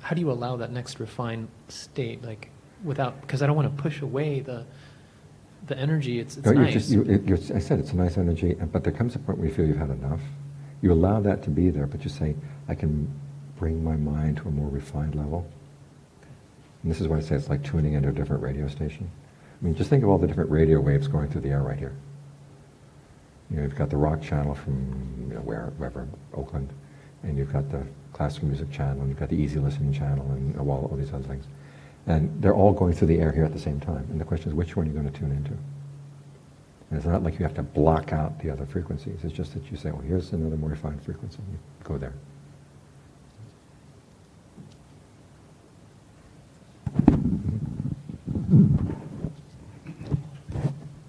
S6: How do you allow that next refined state, like without? Because I don't want to push away the the energy. It's it's
S1: No,
S6: nice.
S1: just, you, it, you're, I said it's a nice energy, but there comes a point where you feel you've had enough. You allow that to be there, but you say, I can bring my mind to a more refined level. And this is why I say it's like tuning into a different radio station. I mean, just think of all the different radio waves going through the air right here. You know, you've got the rock channel from you know, where, wherever, Oakland, and you've got the classical music channel, and you've got the easy listening channel, and all, all these other things. And they're all going through the air here at the same time. And the question is, which one are you going to tune into? And it's not like you have to block out the other frequencies. It's just that you say, well, here's another more refined frequency. You go there.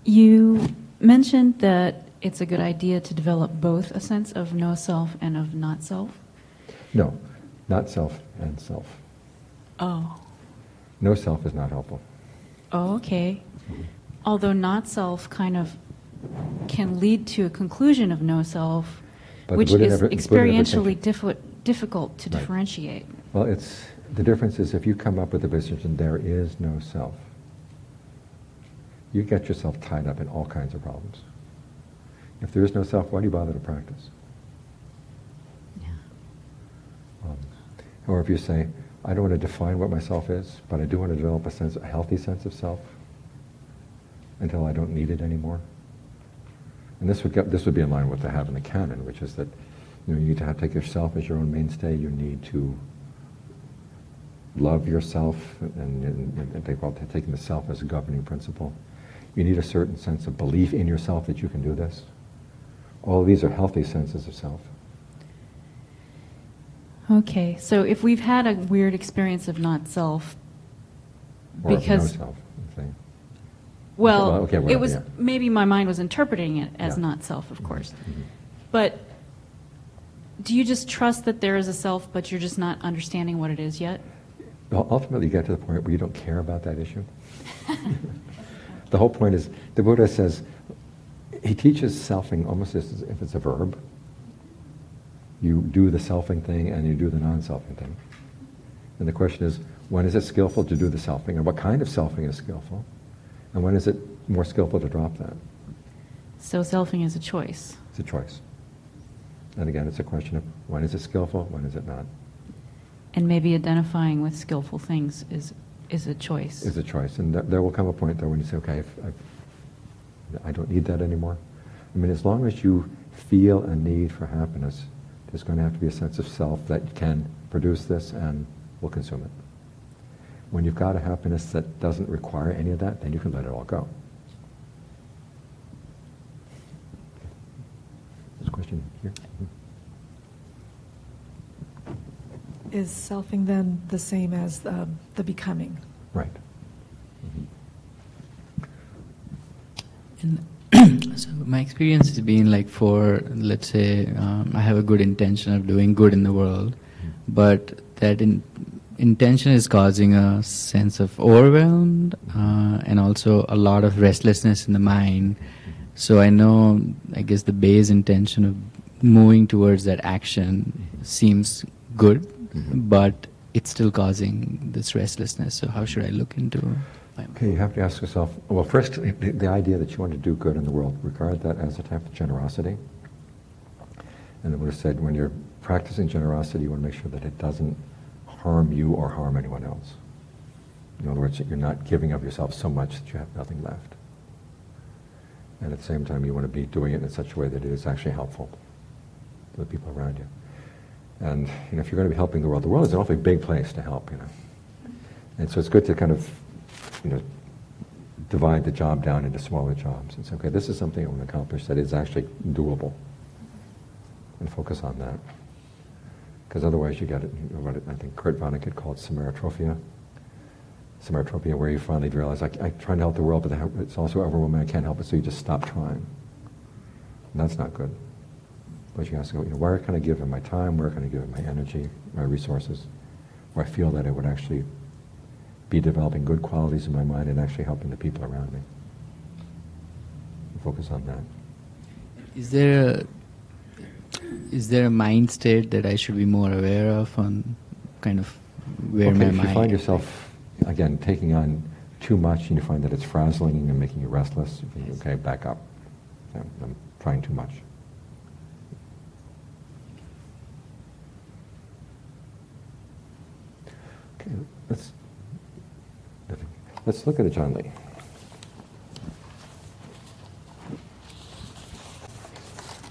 S7: You mentioned that it's a good idea to develop both a sense of no self and of not self.
S1: No, not self and self.
S7: Oh.
S1: No self is not helpful.
S7: Oh, okay. Although not self kind of can lead to a conclusion of no self,
S1: But
S7: which is
S1: never- the Buddha never
S7: experientially difficult to
S1: Right.
S7: differentiate.
S1: Well, it's the difference is if you come up with the position there is no self, you get yourself tied up in all kinds of problems. If there is no self, why do you bother to practice?
S7: Yeah.
S1: Um, or if you say, I don't want to define what myself is, but I do want to develop a sense, a healthy sense of self, until I don't need it anymore. And this would get, this would be in line with what the have in the canon, which is that you know you need to have, take yourself as your own mainstay. You need to love yourself, and, and, and they call it taking the self as a governing principle. You need a certain sense of belief in yourself that you can do this. All these are healthy senses of self.
S7: Okay, so if we've had a weird experience of not self,
S1: Or
S7: because
S1: no self. I'm
S7: well,
S1: okay,
S7: it was
S1: yeah.
S7: maybe my mind was interpreting it as
S1: Yeah.
S7: not self, of course.
S1: Mhm.
S7: But do you just trust that there is a self, but you're just not understanding what it is yet?
S1: Well, ultimately, you get to the point where you don't care about that issue. the whole point is, the Buddha says, he teaches selfing almost as if it's a verb. You do the selfing thing and you do the non-selfing thing. And the question is, when is it skillful to do the selfing, and what kind of selfing is skillful? And when is it more skillful to drop that?
S7: So selfing is a choice.
S1: It's a choice. And again, it's a question of when is it skillful, when is it not?
S7: And maybe identifying with skillful things is, is a choice.
S1: is a choice. And th- there will come a point, though, when you say, okay, I've, I've, I don't need that anymore. I mean, as long as you feel a need for happiness, there's going to have to be a sense of self that can produce this and will consume it. When you've got a happiness that doesn't require any of that, then you can let it all go. There's a question here.
S8: Is selfing then the same as um, the becoming?
S1: Right.
S9: And so my experience has been like for let's say um, I have a good intention of doing good in the world, but that in, intention is causing a sense of overwhelmed uh, and also a lot of restlessness in the mind. So I know I guess the base intention of moving towards that action seems good,
S1: Mhm.
S9: but it's still causing this restlessness. So how should I look into?
S1: Okay, you have to ask yourself, well, first, the, the idea that you want to do good in the world, regard that as a type of generosity. And the Buddha said, when you're practicing generosity, you want to make sure that it doesn't harm you or harm anyone else. In other words, that you're not giving of yourself so much that you have nothing left. And at the same time, you want to be doing it in such a way that it is actually helpful to the people around you. And you know, if you're going to be helping the world, the world is an awfully big place to help, you know. And so it's good to kind of, you know, divide the job down into smaller jobs and say, okay, this is something I want to accomplish that is actually doable, and focus on that. Because otherwise, you get it. You know, what I think Kurt Vonnegut called samaritrophia. Samaritrophia, where you finally realize, I, I try to help the world, but it's also overwhelming. I can't help it, so you just stop trying. And that's not good. But you have to go, you know, where can I give him my time? Where can I give him my energy, my resources? Where I feel that it would actually be developing good qualities in my mind and actually helping the people around me. Focus on that.
S9: Is there a is there a mind state that I should be more aware of on kind of where
S1: okay,
S9: my
S1: if
S9: mind
S1: you find yourself again taking on too much and you find that it's frazzling and making you restless, you okay, back up. I'm trying too much. Okay, let's look at Ajaan Lee.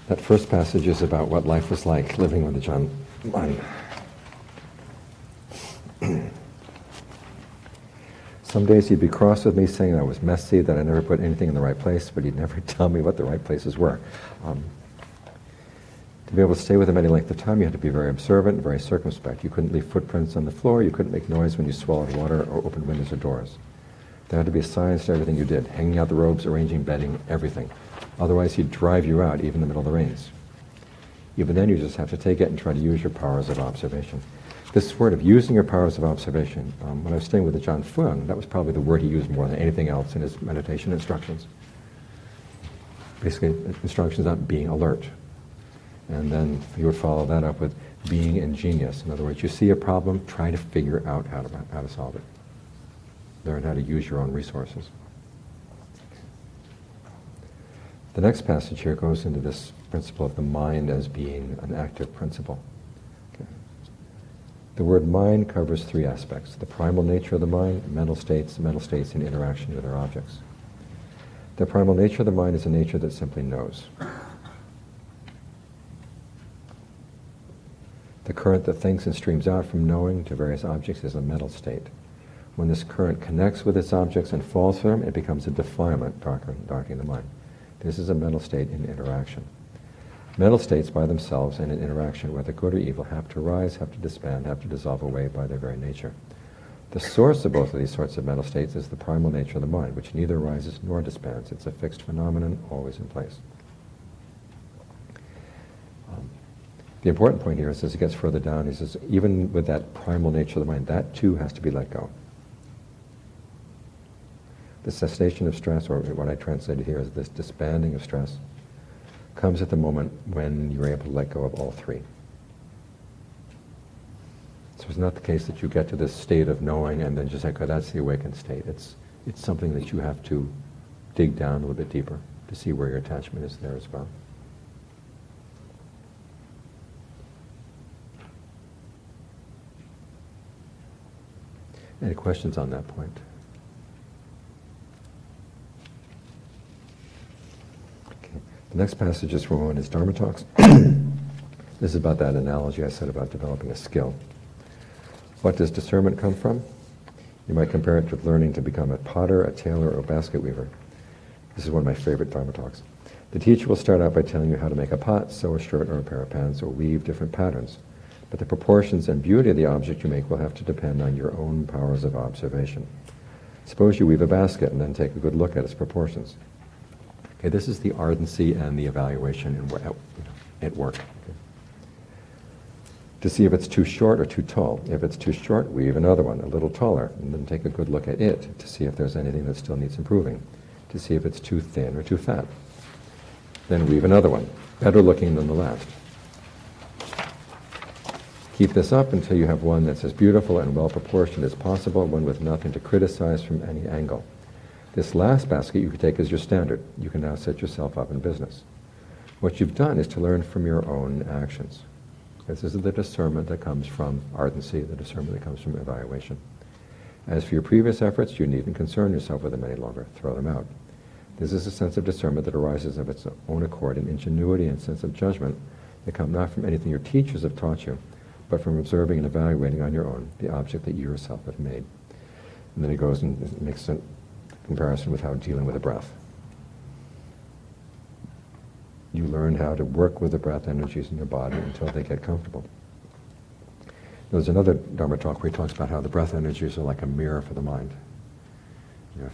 S1: That first passage is about what life was like living with Ajaan Mun. Some days he'd be cross with me, saying I was messy, that I never put anything in the right place, but he'd never tell me what the right places were. Um, to be able to stay with him any length of time, you had to be very observant and very circumspect. You couldn't leave footprints on the floor, you couldn't make noise when you swallowed water or opened windows or doors. There had to be a science to everything you did, hanging out the robes, arranging bedding, everything. Otherwise, he'd drive you out, even in the middle of the rains. Even then, you just have to take it and try to use your powers of observation. This word of using your powers of observation, um, when I was staying with Ajahn Fuang, that was probably the word he used more than anything else in his meditation instructions. Basically, instructions on being alert. And then he would follow that up with being ingenious. In other words, you see a problem, try to figure out how to, how to solve it. Learn how to use your own resources. The next passage here goes into this principle of the mind as being an active principle. The word mind covers three aspects the primal nature of the mind, mental states, mental states in interaction with other objects. The primal nature of the mind is a nature that simply knows. The current that thinks and streams out from knowing to various objects is a mental state. When this current connects with its objects and falls from them, it becomes a defilement, darkening, darkening the mind. This is a mental state in interaction. Mental states by themselves and in interaction, whether good or evil, have to rise, have to disband, have to dissolve away by their very nature. The source of both of these sorts of mental states is the primal nature of the mind, which neither rises nor disbands. It's a fixed phenomenon, always in place. Um, the important point here is as it gets further down, he says, even with that primal nature of the mind, that too has to be let go. The cessation of stress, or what I translated here as this disbanding of stress, comes at the moment when you're able to let go of all three. So it's not the case that you get to this state of knowing and then just like, oh, that's the awakened state. It's, it's something that you have to dig down a little bit deeper to see where your attachment is there as well. Any questions on that point? The next passage is from one of his Dharma talks. this is about that analogy I said about developing a skill. What does discernment come from? You might compare it to learning to become a potter, a tailor, or a basket weaver. This is one of my favorite Dharma talks. The teacher will start out by telling you how to make a pot, sew a shirt or a pair of pants, or weave different patterns. But the proportions and beauty of the object you make will have to depend on your own powers of observation. Suppose you weave a basket and then take a good look at its proportions. Okay, this is the ardency and the evaluation in, at, at work. To see if it's too short or too tall. If it's too short, weave another one, a little taller, and then take a good look at it to see if there's anything that still needs improving. To see if it's too thin or too fat. Then weave another one, better looking than the last. Keep this up until you have one that's as beautiful and well proportioned as possible, one with nothing to criticize from any angle. This last basket you could take as your standard. You can now set yourself up in business. What you've done is to learn from your own actions. This is the discernment that comes from ardency, the discernment that comes from evaluation. As for your previous efforts, you needn't concern yourself with them any longer. Throw them out. This is a sense of discernment that arises of its own accord, an ingenuity and sense of judgment that come not from anything your teachers have taught you, but from observing and evaluating on your own the object that you yourself have made. And then he goes and makes comparison with how dealing with the breath. You learn how to work with the breath energies in your body until they get comfortable. There's another Dharma talk where he talks about how the breath energies are like a mirror for the mind. If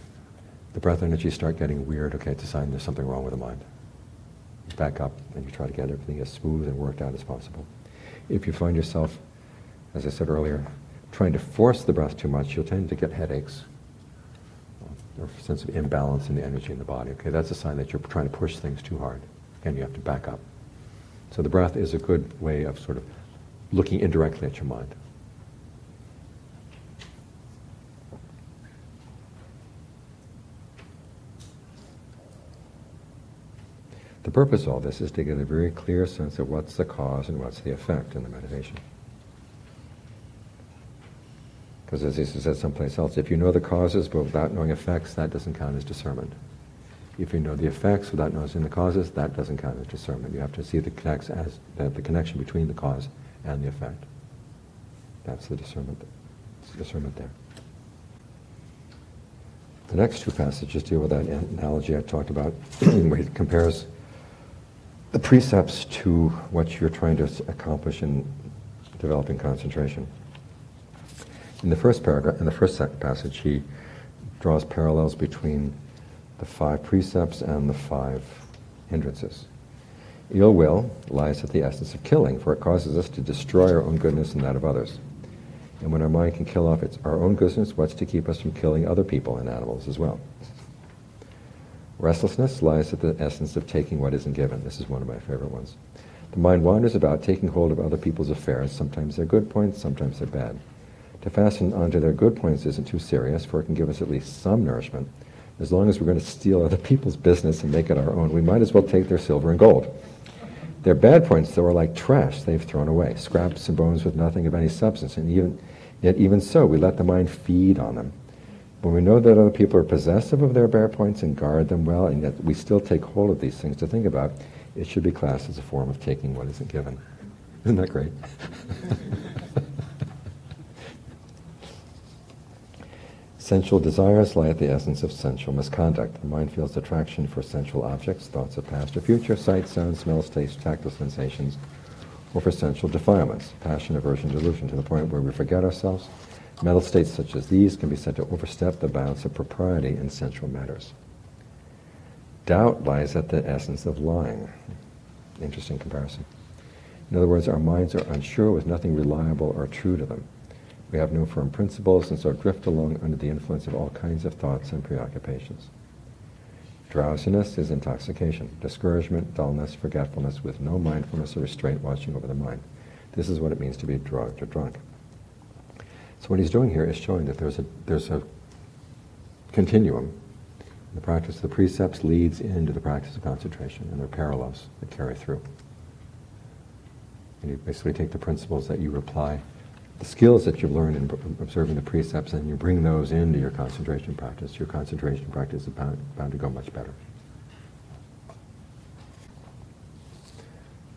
S1: the breath energies start getting weird, okay, it's a sign there's something wrong with the mind. You back up and you try to get everything as smooth and worked out as possible. If you find yourself, as I said earlier, trying to force the breath too much, you'll tend to get headaches or sense of imbalance in the energy in the body. Okay, that's a sign that you're trying to push things too hard. Again, you have to back up. So the breath is a good way of sort of looking indirectly at your mind. The purpose of all this is to get a very clear sense of what's the cause and what's the effect in the meditation. Because as he said someplace else, if you know the causes but without knowing effects, that doesn't count as discernment. If you know the effects without noticing the causes, that doesn't count as discernment. You have to see the connects as uh, the connection between the cause and the effect. That's the discernment. The discernment there. The next two passages deal with that analogy I talked about, where it compares the precepts to what you're trying to accomplish in developing concentration. In the first paragraph, in the first passage, he draws parallels between the five precepts and the five hindrances. Ill will lies at the essence of killing, for it causes us to destroy our own goodness and that of others. And when our mind can kill off its, our own goodness, what's to keep us from killing other people and animals as well? Restlessness lies at the essence of taking what isn't given. This is one of my favorite ones. The mind wanders about taking hold of other people's affairs. Sometimes they're good points, sometimes they're bad. To fasten onto their good points isn't too serious, for it can give us at least some nourishment. As long as we're going to steal other people's business and make it our own, we might as well take their silver and gold. Their bad points, though, are like trash they've thrown away, scraps and bones with nothing of any substance. And even, yet, even so, we let the mind feed on them. When we know that other people are possessive of their bad points and guard them well, and yet we still take hold of these things to think about, it should be classed as a form of taking what isn't given. Isn't that great? Sensual desires lie at the essence of sensual misconduct. The mind feels attraction for sensual objects, thoughts of past or future, sight, sound, smells, taste, tactile sensations, or for sensual defilements, passion, aversion, delusion, to the point where we forget ourselves. Mental states such as these can be said to overstep the bounds of propriety in sensual matters. Doubt lies at the essence of lying. Interesting comparison. In other words, our minds are unsure with nothing reliable or true to them. We have no firm principles and so drift along under the influence of all kinds of thoughts and preoccupations. Drowsiness is intoxication, discouragement, dullness, forgetfulness with no mindfulness or restraint watching over the mind. This is what it means to be drugged or drunk. So what he's doing here is showing that there's a, there's a continuum. The practice of the precepts leads into the practice of concentration, and there are parallels that carry through. And you basically take the principles that you apply the skills that you've learned in observing the precepts and you bring those into your concentration practice, your concentration practice is bound, bound to go much better.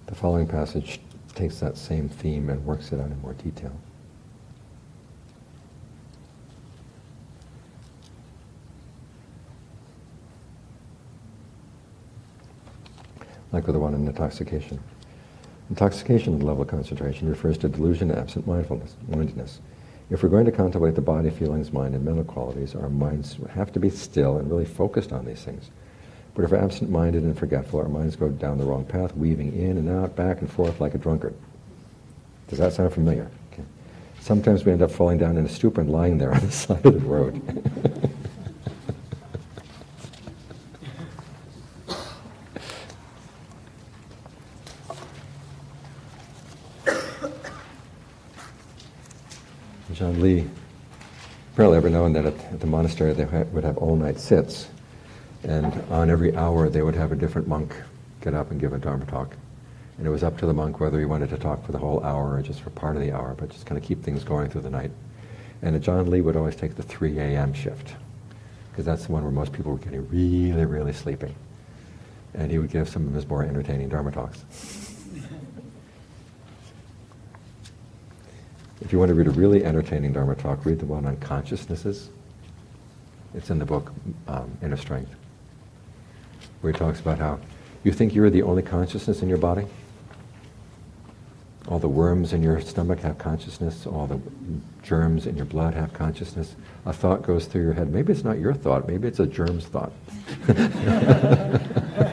S1: The following passage takes that same theme and works it out in more detail. Like with the one in intoxication. Intoxication at the level of concentration refers to delusion absent mindfulness, mindedness. If we're going to contemplate the body, feelings, mind, and mental qualities, our minds have to be still and really focused on these things. But if we're absent-minded and forgetful, our minds go down the wrong path, weaving in and out, back and forth like a drunkard. Does that sound familiar? Okay. Sometimes we end up falling down in a stupor and lying there on the side of the road. Ajaan Lee apparently every now and then at, the monastery they would have all-night sits, and on every hour they would have a different monk get up and give a Dharma talk. And it was up to the monk whether he wanted to talk for the whole hour or just for part of the hour, but just kind of keep things going through the night. And Ajaan Lee would always take the 3 a.m. shift, because that's the one where most people were getting really, really sleepy. And he would give some of his more entertaining Dharma talks. If you want to read a really entertaining Dharma talk, read the one on consciousnesses. It's in the book um, Inner Strength, where he talks about how you think you're the only consciousness in your body. All the worms in your stomach have consciousness. All the germs in your blood have consciousness. A thought goes through your head. Maybe it's not your thought. Maybe it's a germ's thought.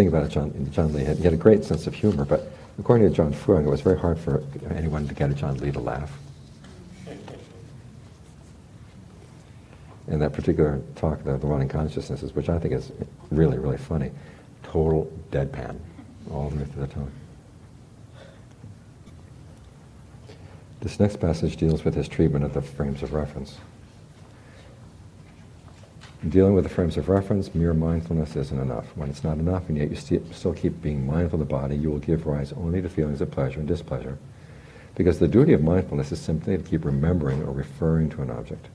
S1: Think about it, Ajaan, Ajaan Lee had, he had a great sense of humor, but according to Ajahn Fuang, it was very hard for anyone to get Ajaan Lee to laugh. In that particular talk, the, the one in consciousnesses, which I think is really, really funny, total deadpan all the way through the talk. This next passage deals with his treatment of the frames of reference. In dealing with the frames of reference, mere mindfulness isn't enough. When it's not enough, and yet you st- still keep being mindful of the body, you will give rise only to feelings of pleasure and displeasure. Because the duty of mindfulness is simply to keep remembering or referring to an object.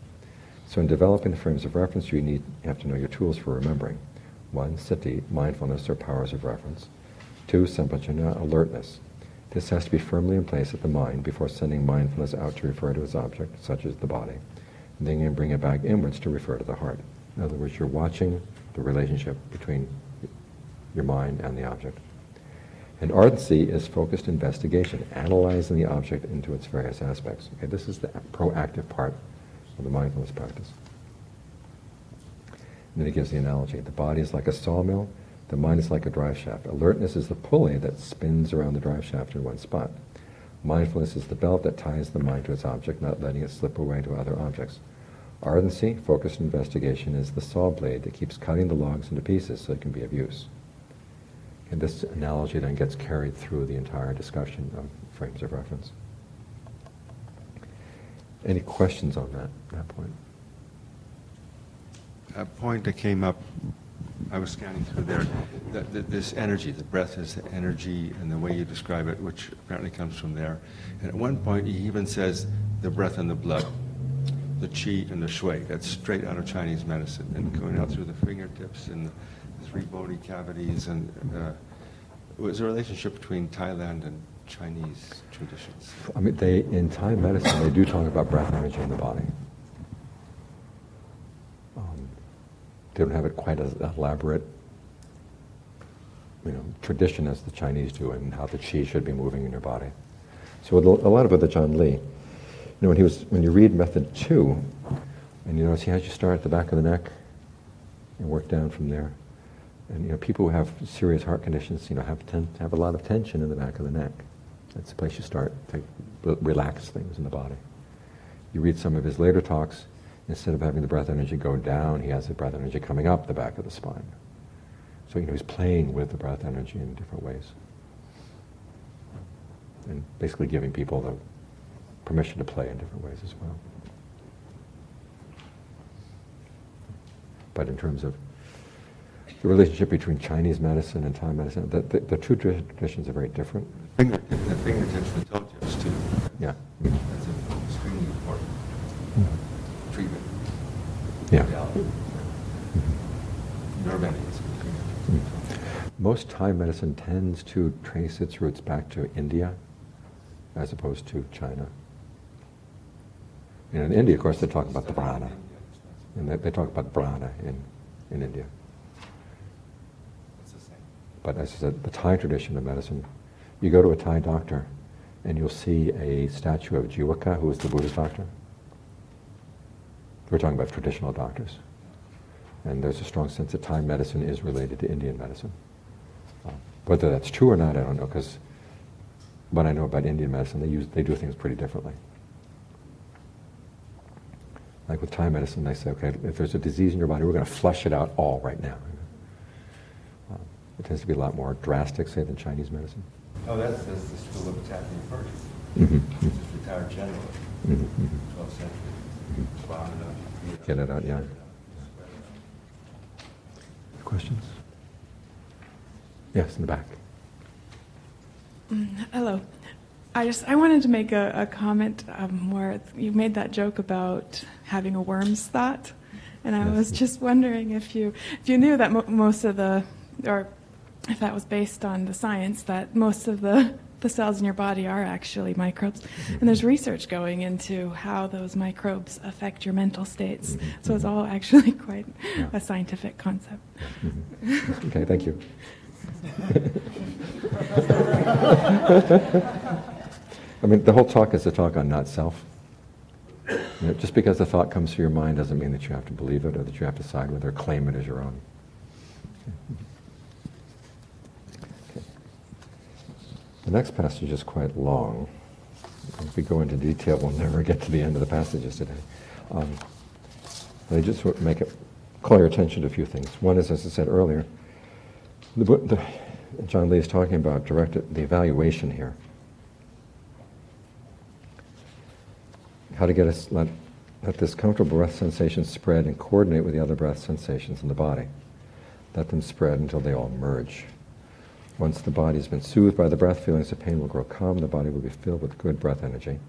S1: So in developing the frames of reference, you need you have to know your tools for remembering. One, sati, mindfulness or powers of reference. Two, sampajanya, alertness. This has to be firmly in place at the mind before sending mindfulness out to refer to its object, such as the body. And then you bring it back inwards to refer to the heart. In other words, you're watching the relationship between your mind and the object. And ardency is focused investigation, analyzing the object into its various aspects. Okay, this is the proactive part of the mindfulness practice. And then he gives the analogy. The body is like a sawmill, the mind is like a drive shaft. Alertness is the pulley that spins around the drive shaft in one spot. Mindfulness is the belt that ties the mind to its object, not letting it slip away to other objects. Ardency, focused investigation, is the saw blade that keeps cutting the logs into pieces so it can be of use. And this analogy then gets carried through the entire discussion of frames of reference. Any questions on that, that point?
S3: A point that came up, I was scanning through there, that, that this energy, the breath is the energy and the way you describe it, which apparently comes from there. And at one point he even says the breath and the blood, the qi and the shui. That's straight out of Chinese medicine and going out through the fingertips and the three bony cavities. And uh, it was a relationship between Thailand and Chinese traditions.
S1: I mean, they in Thai medicine they do talk about breath energy in the body. Um, they don't have it quite as elaborate, you know, tradition as the Chinese do, and how the qi should be moving in your body. So a lot about Ajaan Lee. Know, when he was when you read method two, and you notice he has you start at the back of the neck and work down from there. And you know, people who have serious heart conditions, you know, have ten, have a lot of tension in the back of the neck. That's the place you start to relax things in the body. You read some of his later talks, instead of having the breath energy go down, he has the breath energy coming up the back of the spine. So you know he's playing with the breath energy in different ways. And basically giving people the permission to play in different ways as well. But in terms of the relationship between Chinese medicine and Thai medicine, the, the, the two traditions are very different.
S3: Finger, the fingertips, the toe tips too.
S1: Yeah.
S3: That's an extremely important treatment.
S1: Yeah.
S3: modality. Nerve endings.
S1: Most Thai medicine tends to trace its roots back to India as opposed to China. You know, in India, of course, they talk about the prana. And they, they talk about prana in, in India. But as I said, the Thai tradition of medicine, you go to a Thai doctor and you'll see a statue of Jivaka, who was the Buddhist doctor. We're talking about traditional doctors. And there's a strong sense that Thai medicine is related to Indian medicine. Uh, whether that's true or not, I don't know, because what I know about Indian medicine, they, use, they do things pretty differently. Like with Thai medicine, they say, okay, if there's a disease in your body, we're going to flush it out all right now. Uh, it tends to be a lot more drastic, say, than Chinese medicine.
S3: Oh, that's, that's the school of Tapping first.
S1: Mm-hmm.
S3: Just retired general,
S1: Mm-hmm.
S3: 12th century. Bhavana,
S1: Get it out, yeah. Questions? Yes, in the back.
S10: Hello. I just I wanted to make a, a comment um, where you made that joke about having a worm's thought, and I
S1: Yes.
S10: was just wondering if you if you knew that mo- most of the or if that was based on the science, that most of the, the cells in your body are actually microbes. And there's research going into how those microbes affect your mental states. So it's all actually quite
S1: Yeah.
S10: a scientific concept.
S1: Mhm. Okay, thank you. I mean, the whole talk is a talk on not self. You know, just because the thought comes to your mind doesn't mean that you have to believe it or that you have to it or claim it as your own. Okay. The next passage is quite long. If we go into detail, we'll never get to the end of the passages today. Um, I just want to make it, call your attention to a few things. One is, as I said earlier, the, the, Ajaan Lee is talking about directed the evaluation here. How to get us let, let this comfortable breath sensation spread and coordinate with the other breath sensations in the body. Let them spread until they all merge. Once the body has been soothed by the breath, feelings of pain will grow calm. The body will be filled with good breath energy.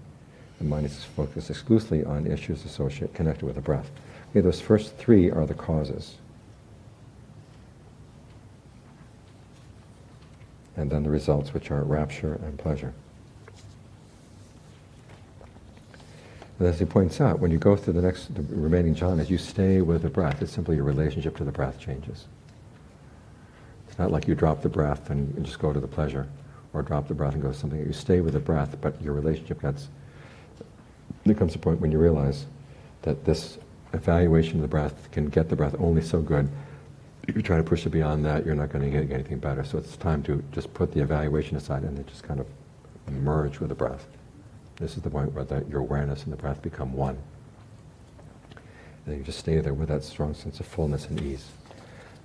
S1: The mind is focused exclusively on issues associated connected with the breath. Okay, those first three are the causes. and then the results, which are rapture and pleasure. And as he points out, when you go through the next, the remaining jhanas, you stay with the breath. It's simply your relationship to the breath changes. It's not like you drop the breath and, just go to the pleasure, or drop the breath and go to something. You stay with the breath, but your relationship gets. There comes a point when you realize that this evaluation of the breath can get the breath only so good if you try to push it beyond that, you're not going to get anything better. So it's time to just put the evaluation aside and then just kind of merge with the breath. This is the point where the, your awareness and the breath become one. And you just stay there with that strong sense of fullness and ease.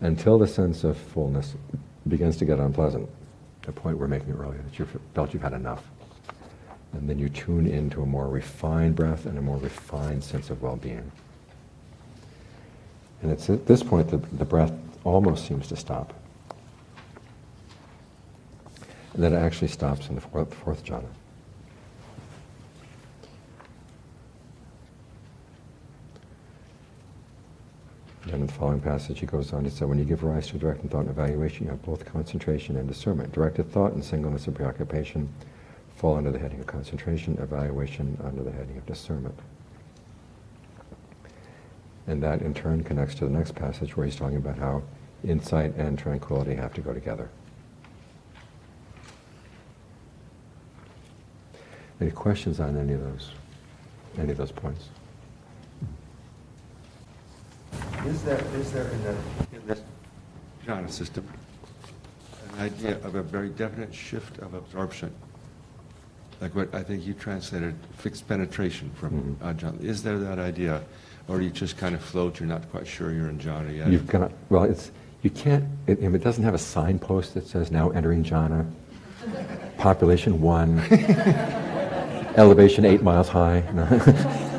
S1: Until the sense of fullness begins to get unpleasant, the point we're making earlier, that you felt you've had enough. And then you tune into a more refined breath and a more refined sense of well-being. And it's at this point that the breath almost seems to stop. And then it actually stops in the fourth, fourth jhana. Then in the following passage he goes on to say, when you give rise to directed thought and evaluation, you have both concentration and discernment. Directed thought and singleness of preoccupation fall under the heading of concentration, evaluation under the heading of discernment. And that in turn connects to the next passage where he's talking about how insight and tranquility have to go together. Any questions on any of those? Any of those points?
S3: Is there, is there in, the, in this jhana system an idea of a very definite shift of absorption? Like what I think you translated fixed penetration from
S1: Mhm.
S3: Ajahn. Is there that idea? Or do you just kind of float, you're not quite sure you're in jhana yet?
S1: You've got, well, it's, you can't, it, it doesn't have a signpost that says now entering jhana, population one, elevation eight miles high. No.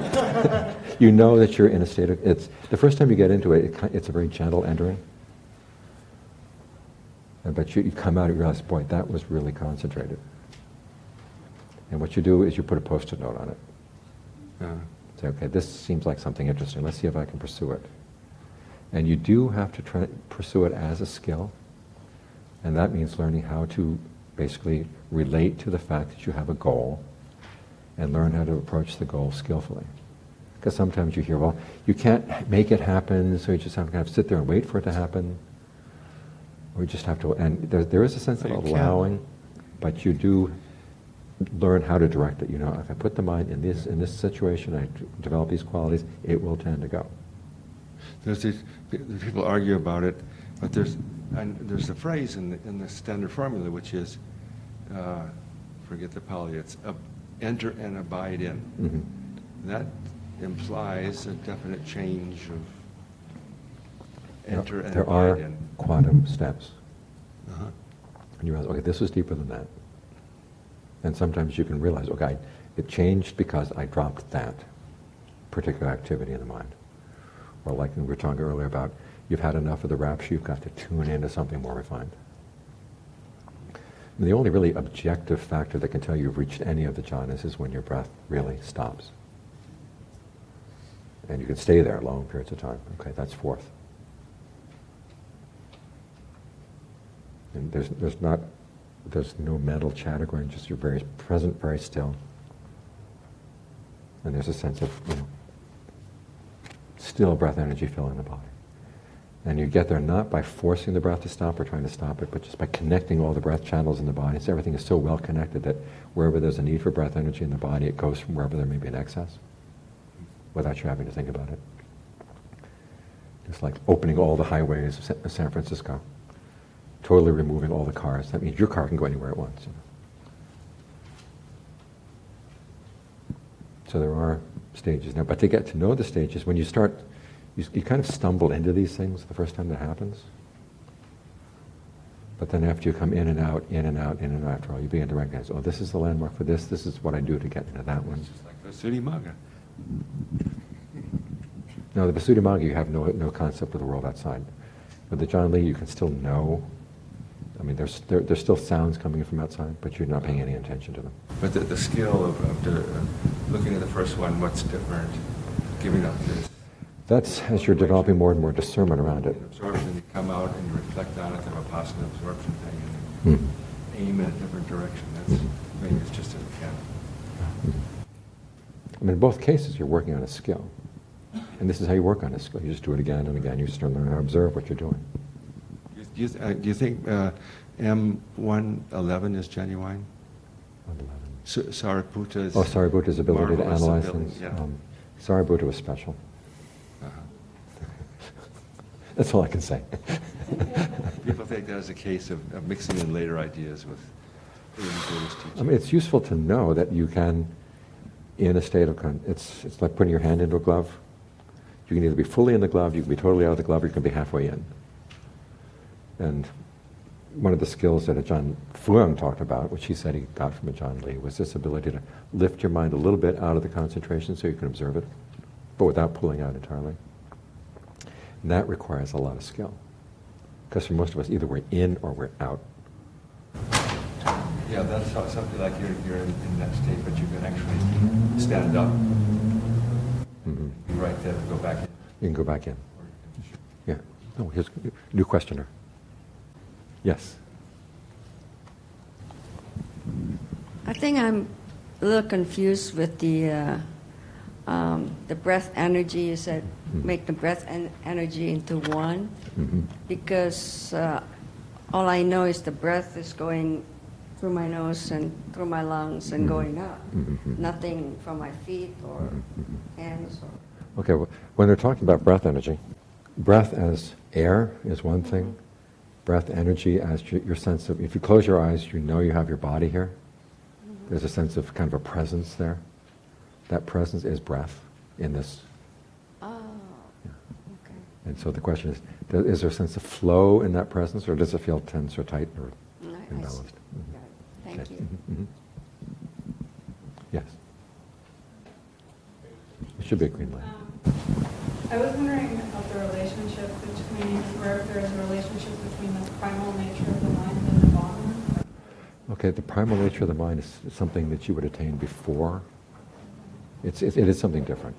S1: you know that you're in a state of, it's, the first time you get into it, it it's a very gentle entering. But you, you come out and realize, boy, that was really concentrated. And what you do is you put a post-it note on it.
S3: Uh,
S1: Say, okay, this seems like something interesting. Let's see if I can pursue it. And you do have to try pursue it as a skill. And that means learning how to basically relate to the fact that you have a goal and learn how to approach the goal skillfully. Because sometimes you hear, well, you can't make it happen, so you just have to kind of sit there and wait for it to happen. Or you just have to, and there, there is a sense of
S3: you can.
S1: allowing, but you do learn how to direct it. You know, if I put the mind in this in this situation, I develop these qualities, it will tend to go.
S3: There's these, people argue about it, but there's, and there's a phrase in the, in the standard formula which is, uh, forget the Pali, it's enter and abide in.
S1: Mhm.
S3: That implies a definite change of enter and
S1: there
S3: abide
S1: are
S3: in.
S1: quantum steps,
S3: Uh-huh.
S1: and you realize, okay, this was deeper than that. And sometimes you can realize, okay, it changed because I dropped that particular activity in the mind. Or like we were talking earlier about, you've had enough of the rapture, you've got to tune into something more refined. And the only really objective factor that can tell you you've reached any of the jhanas is when your breath really stops. And you can stay there long periods of time. Okay, that's fourth. And there's, there's not, there's no mental chatter going, just you're very present, very still. And there's a sense of, you know, still breath energy filling the body. And you get there not by forcing the breath to stop or trying to stop it, but just by connecting all the breath channels in the body. So everything is so well connected that wherever there's a need for breath energy in the body, it goes from wherever there may be an excess without you having to think about it. It's like opening all the highways of San Francisco, totally removing all the cars. That means your car can go anywhere it wants. you know. So there are stages now, but to get to know the stages, when you start, you, you kind of stumble into these things the first time that happens. But then after you come in and out, in and out, in and out, after all, you begin to recognize, oh, this is the landmark for this, this is what I do to get into that one.
S3: It's just like the Visuddhimagga.
S1: Now, the Visuddhimagga, you have no, no concept of the world outside. With the Ajaan Lee, you can still know. I mean, there's, there, there's still sounds coming from outside, but you're not paying any attention to them.
S3: But the, the skill of, of the, uh, looking at the first one, what's different, giving up this
S1: That's as you're developing more and more discernment around it.
S3: absorption, you come out and you reflect on it, have a positive absorption thing, and
S1: Hmm.
S3: aim in a different direction. That's, I mean, it's just a.
S1: I mean, in both cases, you're working on a skill. And this is how you work on a skill. You just do it again and again. You just learn how to observe what you're doing.
S3: Do you, uh, do you think uh, M111 is genuine? 111. S- Sariputta's.
S1: Oh, Sariputta's ability to analyze
S3: ability,
S1: things.
S3: Yeah.
S1: Um, Sariputta was special.
S3: Uh-huh.
S1: That's all I can say.
S3: People think that as a case of, of mixing in later ideas with early Buddhist teaching.
S1: I mean, it's useful to know that you can, in a state of, con- it's, it's like putting your hand into a glove. You can either be fully in the glove, you can be totally out of the glove, or you can be halfway in. And one of the skills that Ajahn Fuang talked about, which he said he got from Ajaan Lee, was this ability to lift your mind a little bit out of the concentration so you can observe it, but without pulling out entirely. And that requires a lot of skill. Because for most of us, either we're in or we're out.
S3: Yeah, that's so- something like you're, you're in, in that state, but you can actually stand up,
S1: Mhm.
S3: be right there, go back in.
S1: You can go back in.
S3: or you
S1: Yeah. Oh, here's new questioner. Yes.
S11: I think I'm a little confused with the uh, um, the breath energy. You said
S1: Mhm.
S11: make the breath en- energy into one,
S1: hmm
S11: because uh, all I know is the breath is going through my nose and through my lungs and
S1: Mhm.
S11: going up.
S1: Mhm.
S11: Nothing from my feet or
S1: Mhm.
S11: hands. Or,
S1: Okay, well, when they're talking about breath energy, breath as air is one thing. Breath energy as your, sense of, if you close your eyes, you know you have your body here. There's a sense of kind of a presence there. That presence is breath in this.
S11: oh,
S1: Yeah.
S11: okay.
S1: And so the question is, is there a sense of flow in that presence, or does it feel tense or tight or
S11: see.
S1: imbalanced?
S11: Got it. Thank
S1: Okay.
S11: you.
S1: Mhm, mhm. Yes. It should be a green light.
S12: I was wondering about the relationship between, where if there is a relationship between the primal nature of the mind and the nirvana.
S1: Okay, the primal nature of the mind is something that you would attain before. It's, it, it is something different.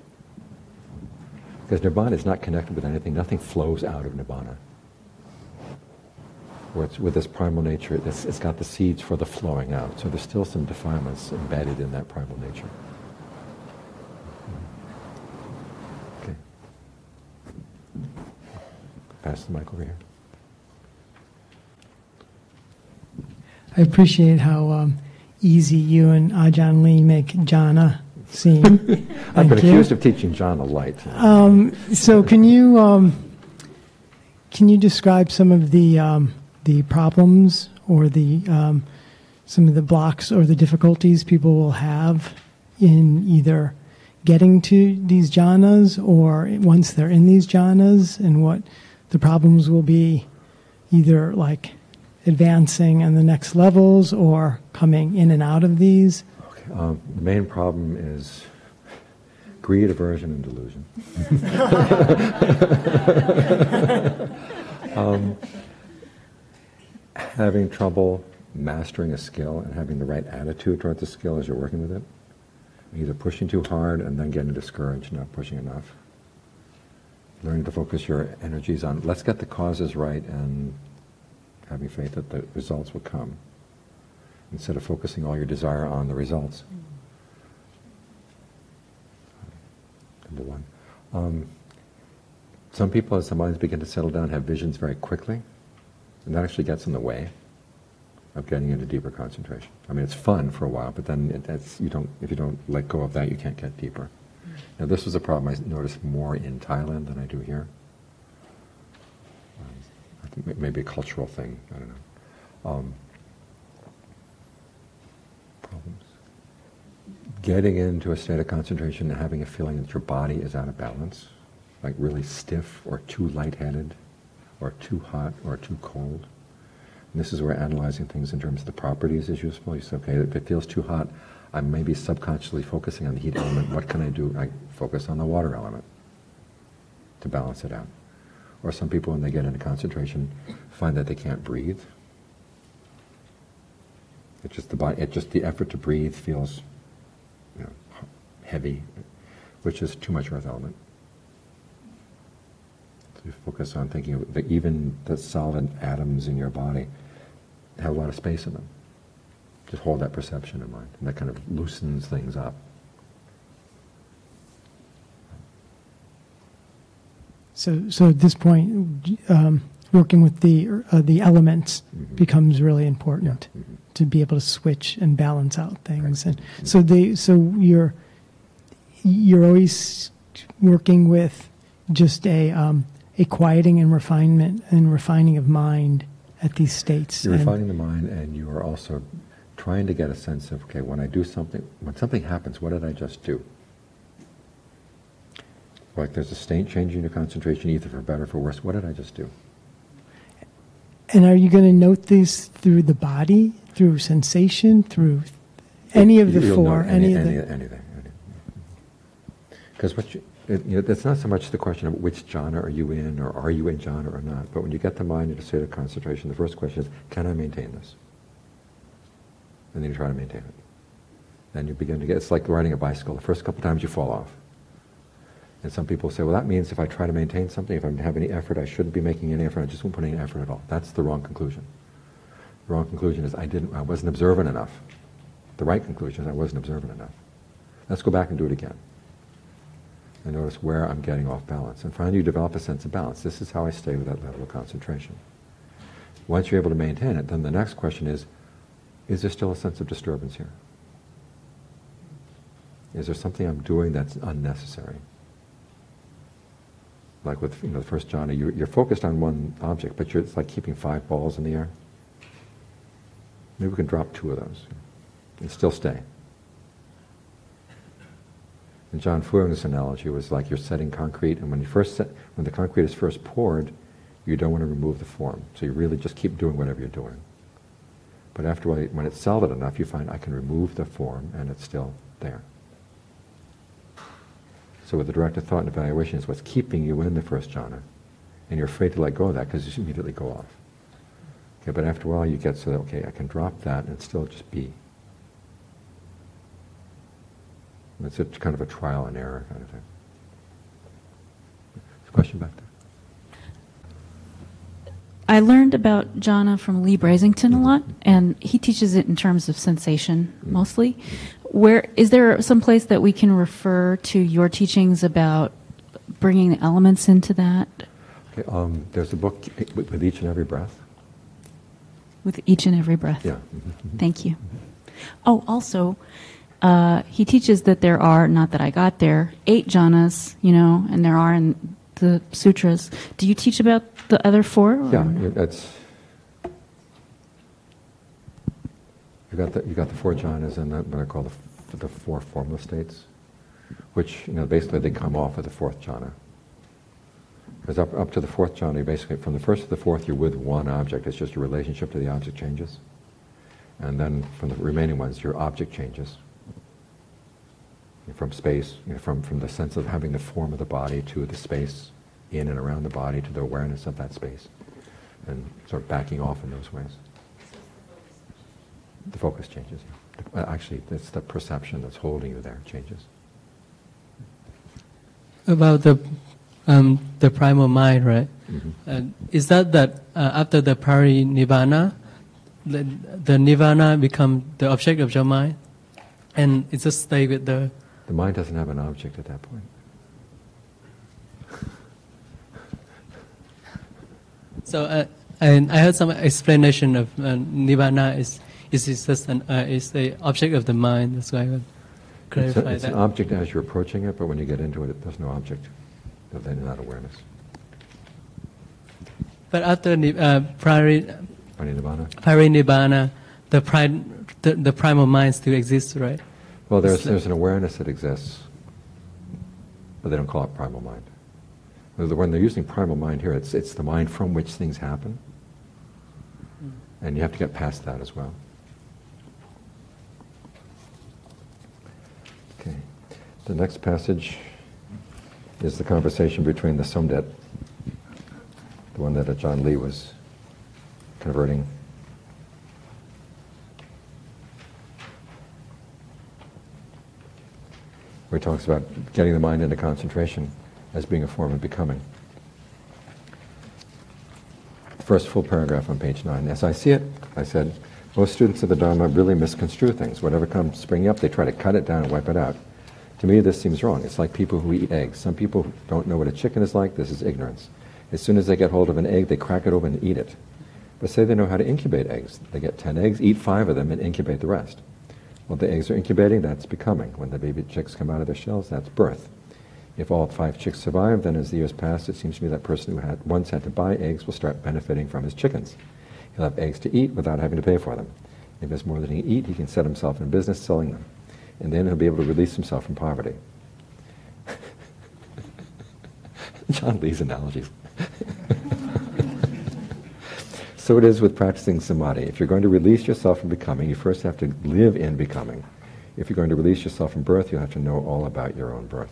S1: Because nirvana is not connected with anything. Nothing flows out of nirvana. With this primal nature, it's, it's got the seeds for the flowing out. So there's still some defilements embedded in that primal nature. Okay. Pass the mic over here.
S5: I appreciate how um, easy you and Ajahn Lee make jhana seem.
S1: I've been
S5: you.
S1: accused of teaching jhana light.
S5: Um, so can you um, can you describe some of the um, the problems or the um, some of the blocks or the difficulties people will have in either getting to these jhanas or once they're in these jhanas and what the problems will be either like advancing in the next levels or coming in and out of these
S1: Um, the main problem is greed, aversion, and delusion. um, having trouble mastering a skill and having the right attitude toward the skill as you're working with it. Either pushing too hard and then getting discouraged, not pushing enough. Learning to focus your energies on, let's get the causes right and having faith that the results will come, instead of focusing all your desire on the results. Number one. Um, some people, as their minds begin to settle down, have visions very quickly, and that actually gets in the way of getting into deeper concentration. I mean, it's fun for a while, but then it, it's, you don't, if you don't let go of that, you can't get deeper. Now, this was a problem I noticed more in Thailand than I do here. Um, I think maybe a cultural thing. I don't know. Um, problems. Getting into a state of concentration and having a feeling that your body is out of balance, like really stiff or too lightheaded, or too hot or too cold. And this is where analyzing things in terms of the properties is useful. You say, okay, if it feels too hot, I'm maybe subconsciously focusing on the heat element. What can I do? I focus on the water element to balance it out. Or some people, when they get into concentration, find that they can't breathe. It's just the body. It just the effort to breathe feels, you know, heavy, which is too much earth element. You focus on thinking of that even the solid atoms in your body have a lot of space in them. Just hold that perception in mind, and that kind of loosens things up.
S5: So, so at this point, um, working with the uh, the elements
S1: Mhm.
S5: becomes really important
S1: Mhm.
S5: to be able to switch and balance out things. And so they, so you're you're always working with just a um, a quieting and refinement and refining of mind at these states.
S1: You're refining the mind, and you are also trying to get a sense of okay, when I do something, when something happens, what did I just do? Like there's a state changing in your concentration, either for better or for worse. What did I just do?
S5: And are you going to note these through the body, through sensation, through any of the
S1: You'll
S5: four, any,
S1: any,
S5: of the?
S1: anything. Because what you, it, you know, it's not so much the question of which jhana are you in, or are you in jhana or not. But when you get the mind into a state of concentration, the first question is, can I maintain this? And then you try to maintain it. Then you begin to get. It's like riding a bicycle. The first couple times you fall off. And some people say, well, that means if I try to maintain something, if I have any effort, I shouldn't be making any effort. I just won't put any effort at all. That's the wrong conclusion. The wrong conclusion is I didn't. I wasn't observant enough. The right conclusion is I wasn't observant enough. Let's go back and do it again. And notice where I'm getting off balance. And finally, you develop a sense of balance. This is how I stay with that level of concentration. Once you're able to maintain it, then the next question is, is there still a sense of disturbance here? Is there something I'm doing that's unnecessary? Like with you know, the first jhana, you're, you're focused on one object, but you're, it's like keeping five balls in the air. Maybe we can drop two of those and still stay. And Ajahn Fuang's analogy was like you're setting concrete, and when you first set, when the concrete is first poured, you don't want to remove the form. So you really just keep doing whatever you're doing. But after while, when it's solid enough, you find I can remove the form, and it's still there. So with the directed thought and evaluation is what's keeping you in the first jhana, and you're afraid to let go of that because you immediately go off. Okay, but after a while, you get so that okay, I can drop that and still just be. It's a kind of a trial and error kind of thing. Question back there.
S7: I learned about jhana from Leigh Brasington a lot, and he teaches it in terms of sensation mostly. Where is there some place that we can refer to your teachings about bringing the elements into that
S1: Okay, um, there's a book with, with each and every breath.
S7: with each and every breath?
S1: Yeah. mhm, mhm.
S7: Thank you. Oh, also, uh, he teaches that there are, not that I got there, eight jhanas, you know, and there are in the sutras. Do you teach about the other four?
S1: Yeah, that's. You got the you got the four jhanas and the, what I call the the four formless states, which you know basically they come off of the fourth jhana. Because up up to the fourth jhana, you basically from the first to the fourth, you're with one object. It's just your relationship to the object changes, and then from the remaining ones, your object changes. From space, you know, from from the sense of having the form of the body to the space in and around the body to the awareness of that space, and sort of backing off in those ways. The focus changes. Uh, Actually, it's the perception that's holding you there changes.
S13: about the um, the primal mind, right? Uh, is that that uh, after the parinirvana, the, the nirvana become the object of your mind, and it just stay with the
S1: The mind doesn't have an object at that point.
S13: So, uh, and I heard some explanation of uh, nirvana is is just an uh, is the object of the mind. That's why I would
S1: It's,
S13: clarify
S1: a, it's
S13: that.
S1: an object as you're approaching it, but when you get into it, there's no object. Then not awareness.
S13: but after uh, parinibbana, the, pri- the the primal mind still exists, right?
S1: Well, there's, there's an awareness that exists, but they don't call it primal mind. When they're using primal mind here, it's, it's the mind from which things happen. Hmm. And you have to get past that as well. Okay. The next passage is the conversation between the Somdet, the one that Ajaan Lee was converting. Where he talks about getting the mind into concentration as being a form of becoming. First full paragraph on page 9. As I see it, I said, most students of the Dharma really misconstrue things. Whatever comes springing up, they try to cut it down and wipe it out. To me, this seems wrong. It's like people who eat eggs. Some people don't know what a chicken is like. This is ignorance. As soon as they get hold of an egg, they crack it open and eat it. But say they know how to incubate eggs. They get 10 eggs, eat five of them, and incubate the rest. Well, the eggs are incubating, that's becoming. When the baby chicks come out of their shells, that's birth. If all five chicks survive, then as the years pass, it seems to me that person who had once had to buy eggs will start benefiting from his chickens. He'll have eggs to eat without having to pay for them. If there's more than he can eat, he can set himself in business selling them. And then he'll be able to release himself from poverty. Ajaan Lee's analogies. So it is with practicing samadhi. If you're going to release yourself from becoming, you first have to live in becoming. If you're going to release yourself from birth, you have to know all about your own birth.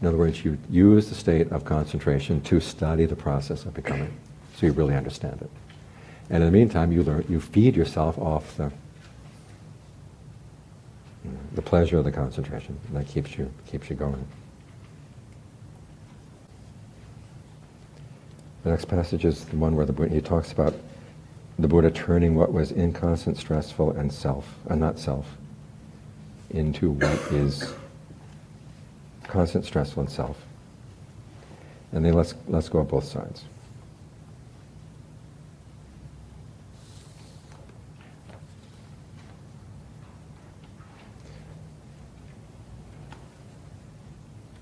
S1: In other words, you use the state of concentration to study the process of becoming, so you really understand it. And in the meantime, you learn, you feed yourself off the the pleasure of the concentration. That keeps you keeps you going. The next passage is the one where the Buddha, he talks about the Buddha turning what was inconstant, stressful, and self, and not self, into what is constant, stressful, and self. And then let's let's go on both sides.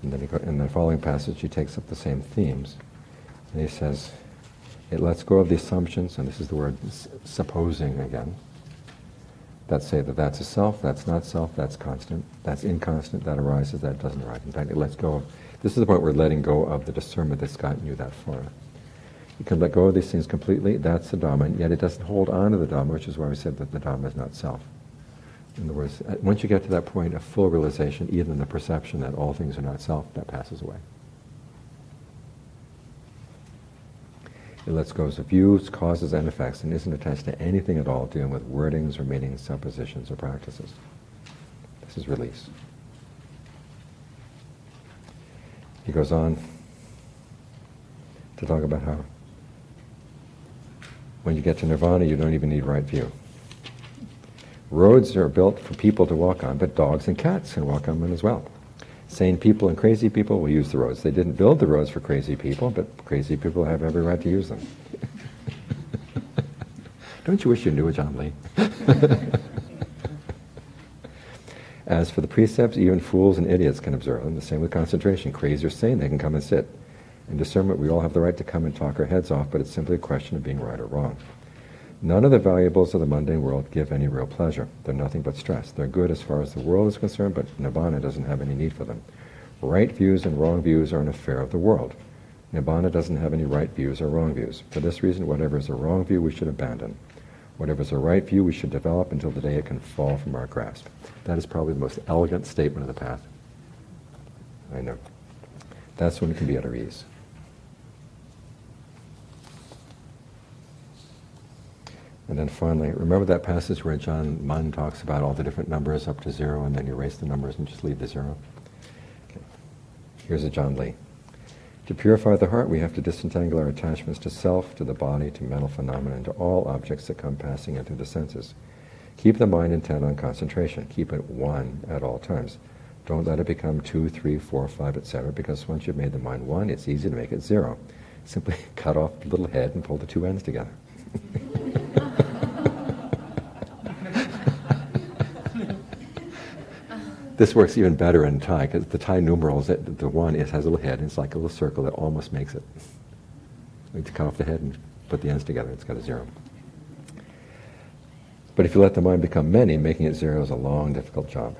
S1: And then he go, in the following passage, he takes up the same themes. And he says, it lets go of the assumptions, and this is the word supposing again, that say that that's a self, that's not self, that's constant, that's inconstant, that arises, that doesn't arise. In fact, it lets go of, this is the point where letting go of the discernment that's gotten you that far. You can let go of these things completely, that's the Dhamma, and yet it doesn't hold on to the Dhamma, which is why we said that the Dhamma is not self. In other words, uh, once you get to that point of full realization, even the perception that all things are not self, that passes away. It lets go of views, causes, and effects, and isn't attached to anything at all dealing with wordings or meanings, suppositions, or practices. This is release. He goes on to talk about how when you get to nirvana, you don't even need right view. Roads are built for people to walk on, but dogs and cats can walk on them as well. Sane people and crazy people will use the roads. They didn't build the roads for crazy people, but crazy people have every right to use them. Don't you wish you knew Ajaan Lee? As for the precepts, even fools and idiots can observe them. The same with concentration. Crazy or sane, they can come and sit. In discernment, we all have the right to come and talk our heads off, but it's simply a question of being right or wrong. None of the valuables of the mundane world give any real pleasure. They're nothing but stress. They're good as far as the world is concerned, but Nibbana doesn't have any need for them. Right views and wrong views are an affair of the world. Nibbana doesn't have any right views or wrong views. For this reason, whatever is a wrong view, we should abandon. Whatever is a right view, we should develop until the day it can fall from our grasp. That is probably the most elegant statement of the path. I know. That's when we can be at our ease. And then finally, remember that passage where Ajahn Mun talks about all the different numbers up to zero, and then you erase the numbers and just leave the zero? Okay. Here's Ajaan Lee. To purify the heart, we have to disentangle our attachments to self, to the body, to mental phenomena, and to all objects that come passing in through the senses. Keep the mind intent on concentration. Keep it one at all times. Don't let it become two, three, four, five, etc. Because once you've made the mind one, it's easy to make it zero. Simply cut off the little head and pull the two ends together. this works even better in Thai because the Thai numerals, that the one is has a little head. And it's like a little circle that almost makes it. Like to cut off the head and put the ends together, it's got a zero. But if you let the mind become many, making it zero is a long, difficult job.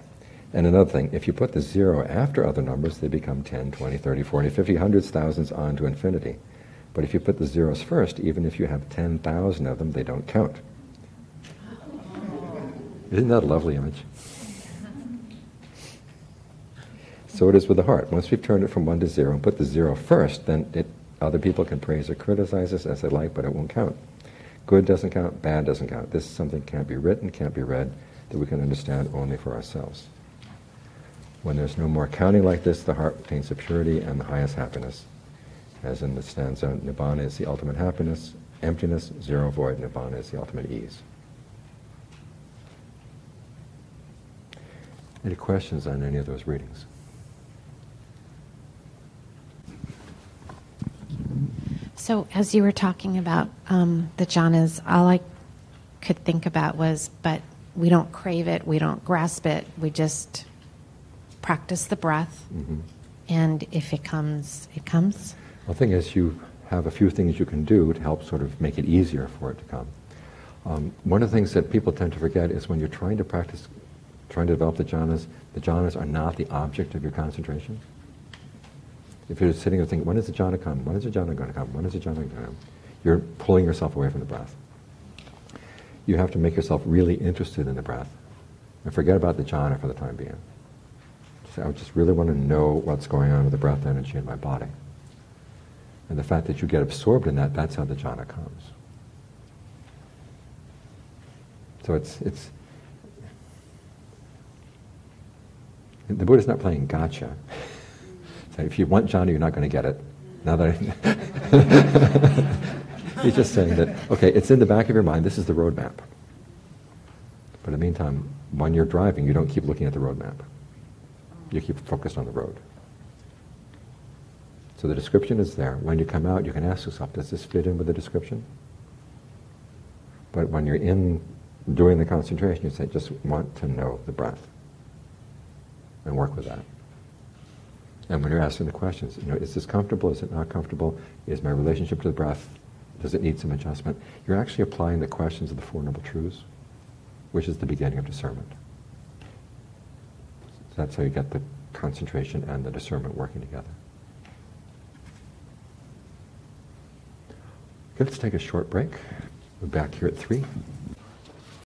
S1: And another thing, if you put the zero after other numbers, they become 10, 20, 30, 40, 50, hundreds, thousands, on to infinity. But if you put the zeros first, even if you have 10,000 of them, they don't count. Isn't that a lovely image? So it is with the heart. Once we've turned it from one to zero and put the zero first, then it, other people can praise or criticize us as they like, but it won't count. Good doesn't count, bad doesn't count. This is something that can't be written, can't be read, that we can understand only for ourselves. When there's no more counting like this, the heart attains the purity and the highest happiness. As in the stanza, Nibbana is the ultimate happiness, emptiness, zero void, Nibbana is the ultimate ease. Any questions on any of those readings?
S2: So, as you were talking about um, the jhanas, all I could think about was, but we don't crave it, we don't grasp it, we just practice the breath,
S1: Mm-hmm.
S2: and if it comes, it comes.
S1: The thing is, you have a few things you can do to help sort of make it easier for it to come. Um, one of the things that people tend to forget is when you're trying to practice, trying to develop the jhanas, the jhanas are not the object of your concentration. If you're sitting there thinking, when is the jhana come? When is the jhana going to come? When is the jhana going to come? You're pulling yourself away from the breath. You have to make yourself really interested in the breath and forget about the jhana for the time being. Say, I just really want to know what's going on with the breath energy in my body. And the fact that you get absorbed in that, that's how the jhana comes. So it's, it's, the Buddha's not playing gotcha. So if you want jhana, you're not going to get it. Now that he's just saying that, okay, it's in the back of your mind, this is the roadmap. But in the meantime, when you're driving, you don't keep looking at the roadmap. You keep focused on the road. So the description is there. When you come out, you can ask yourself, does this fit in with the description? But when you're in doing the concentration, you say, just want to know the breath and work with that. And when you're asking the questions, you know, is this comfortable? Is it not comfortable? Is my relationship to the breath, does it need some adjustment? You're actually applying the questions of the Four Noble Truths, which is the beginning of discernment. So that's how you get the concentration and the discernment working together. Okay, let's take a short break. We're back here at 3.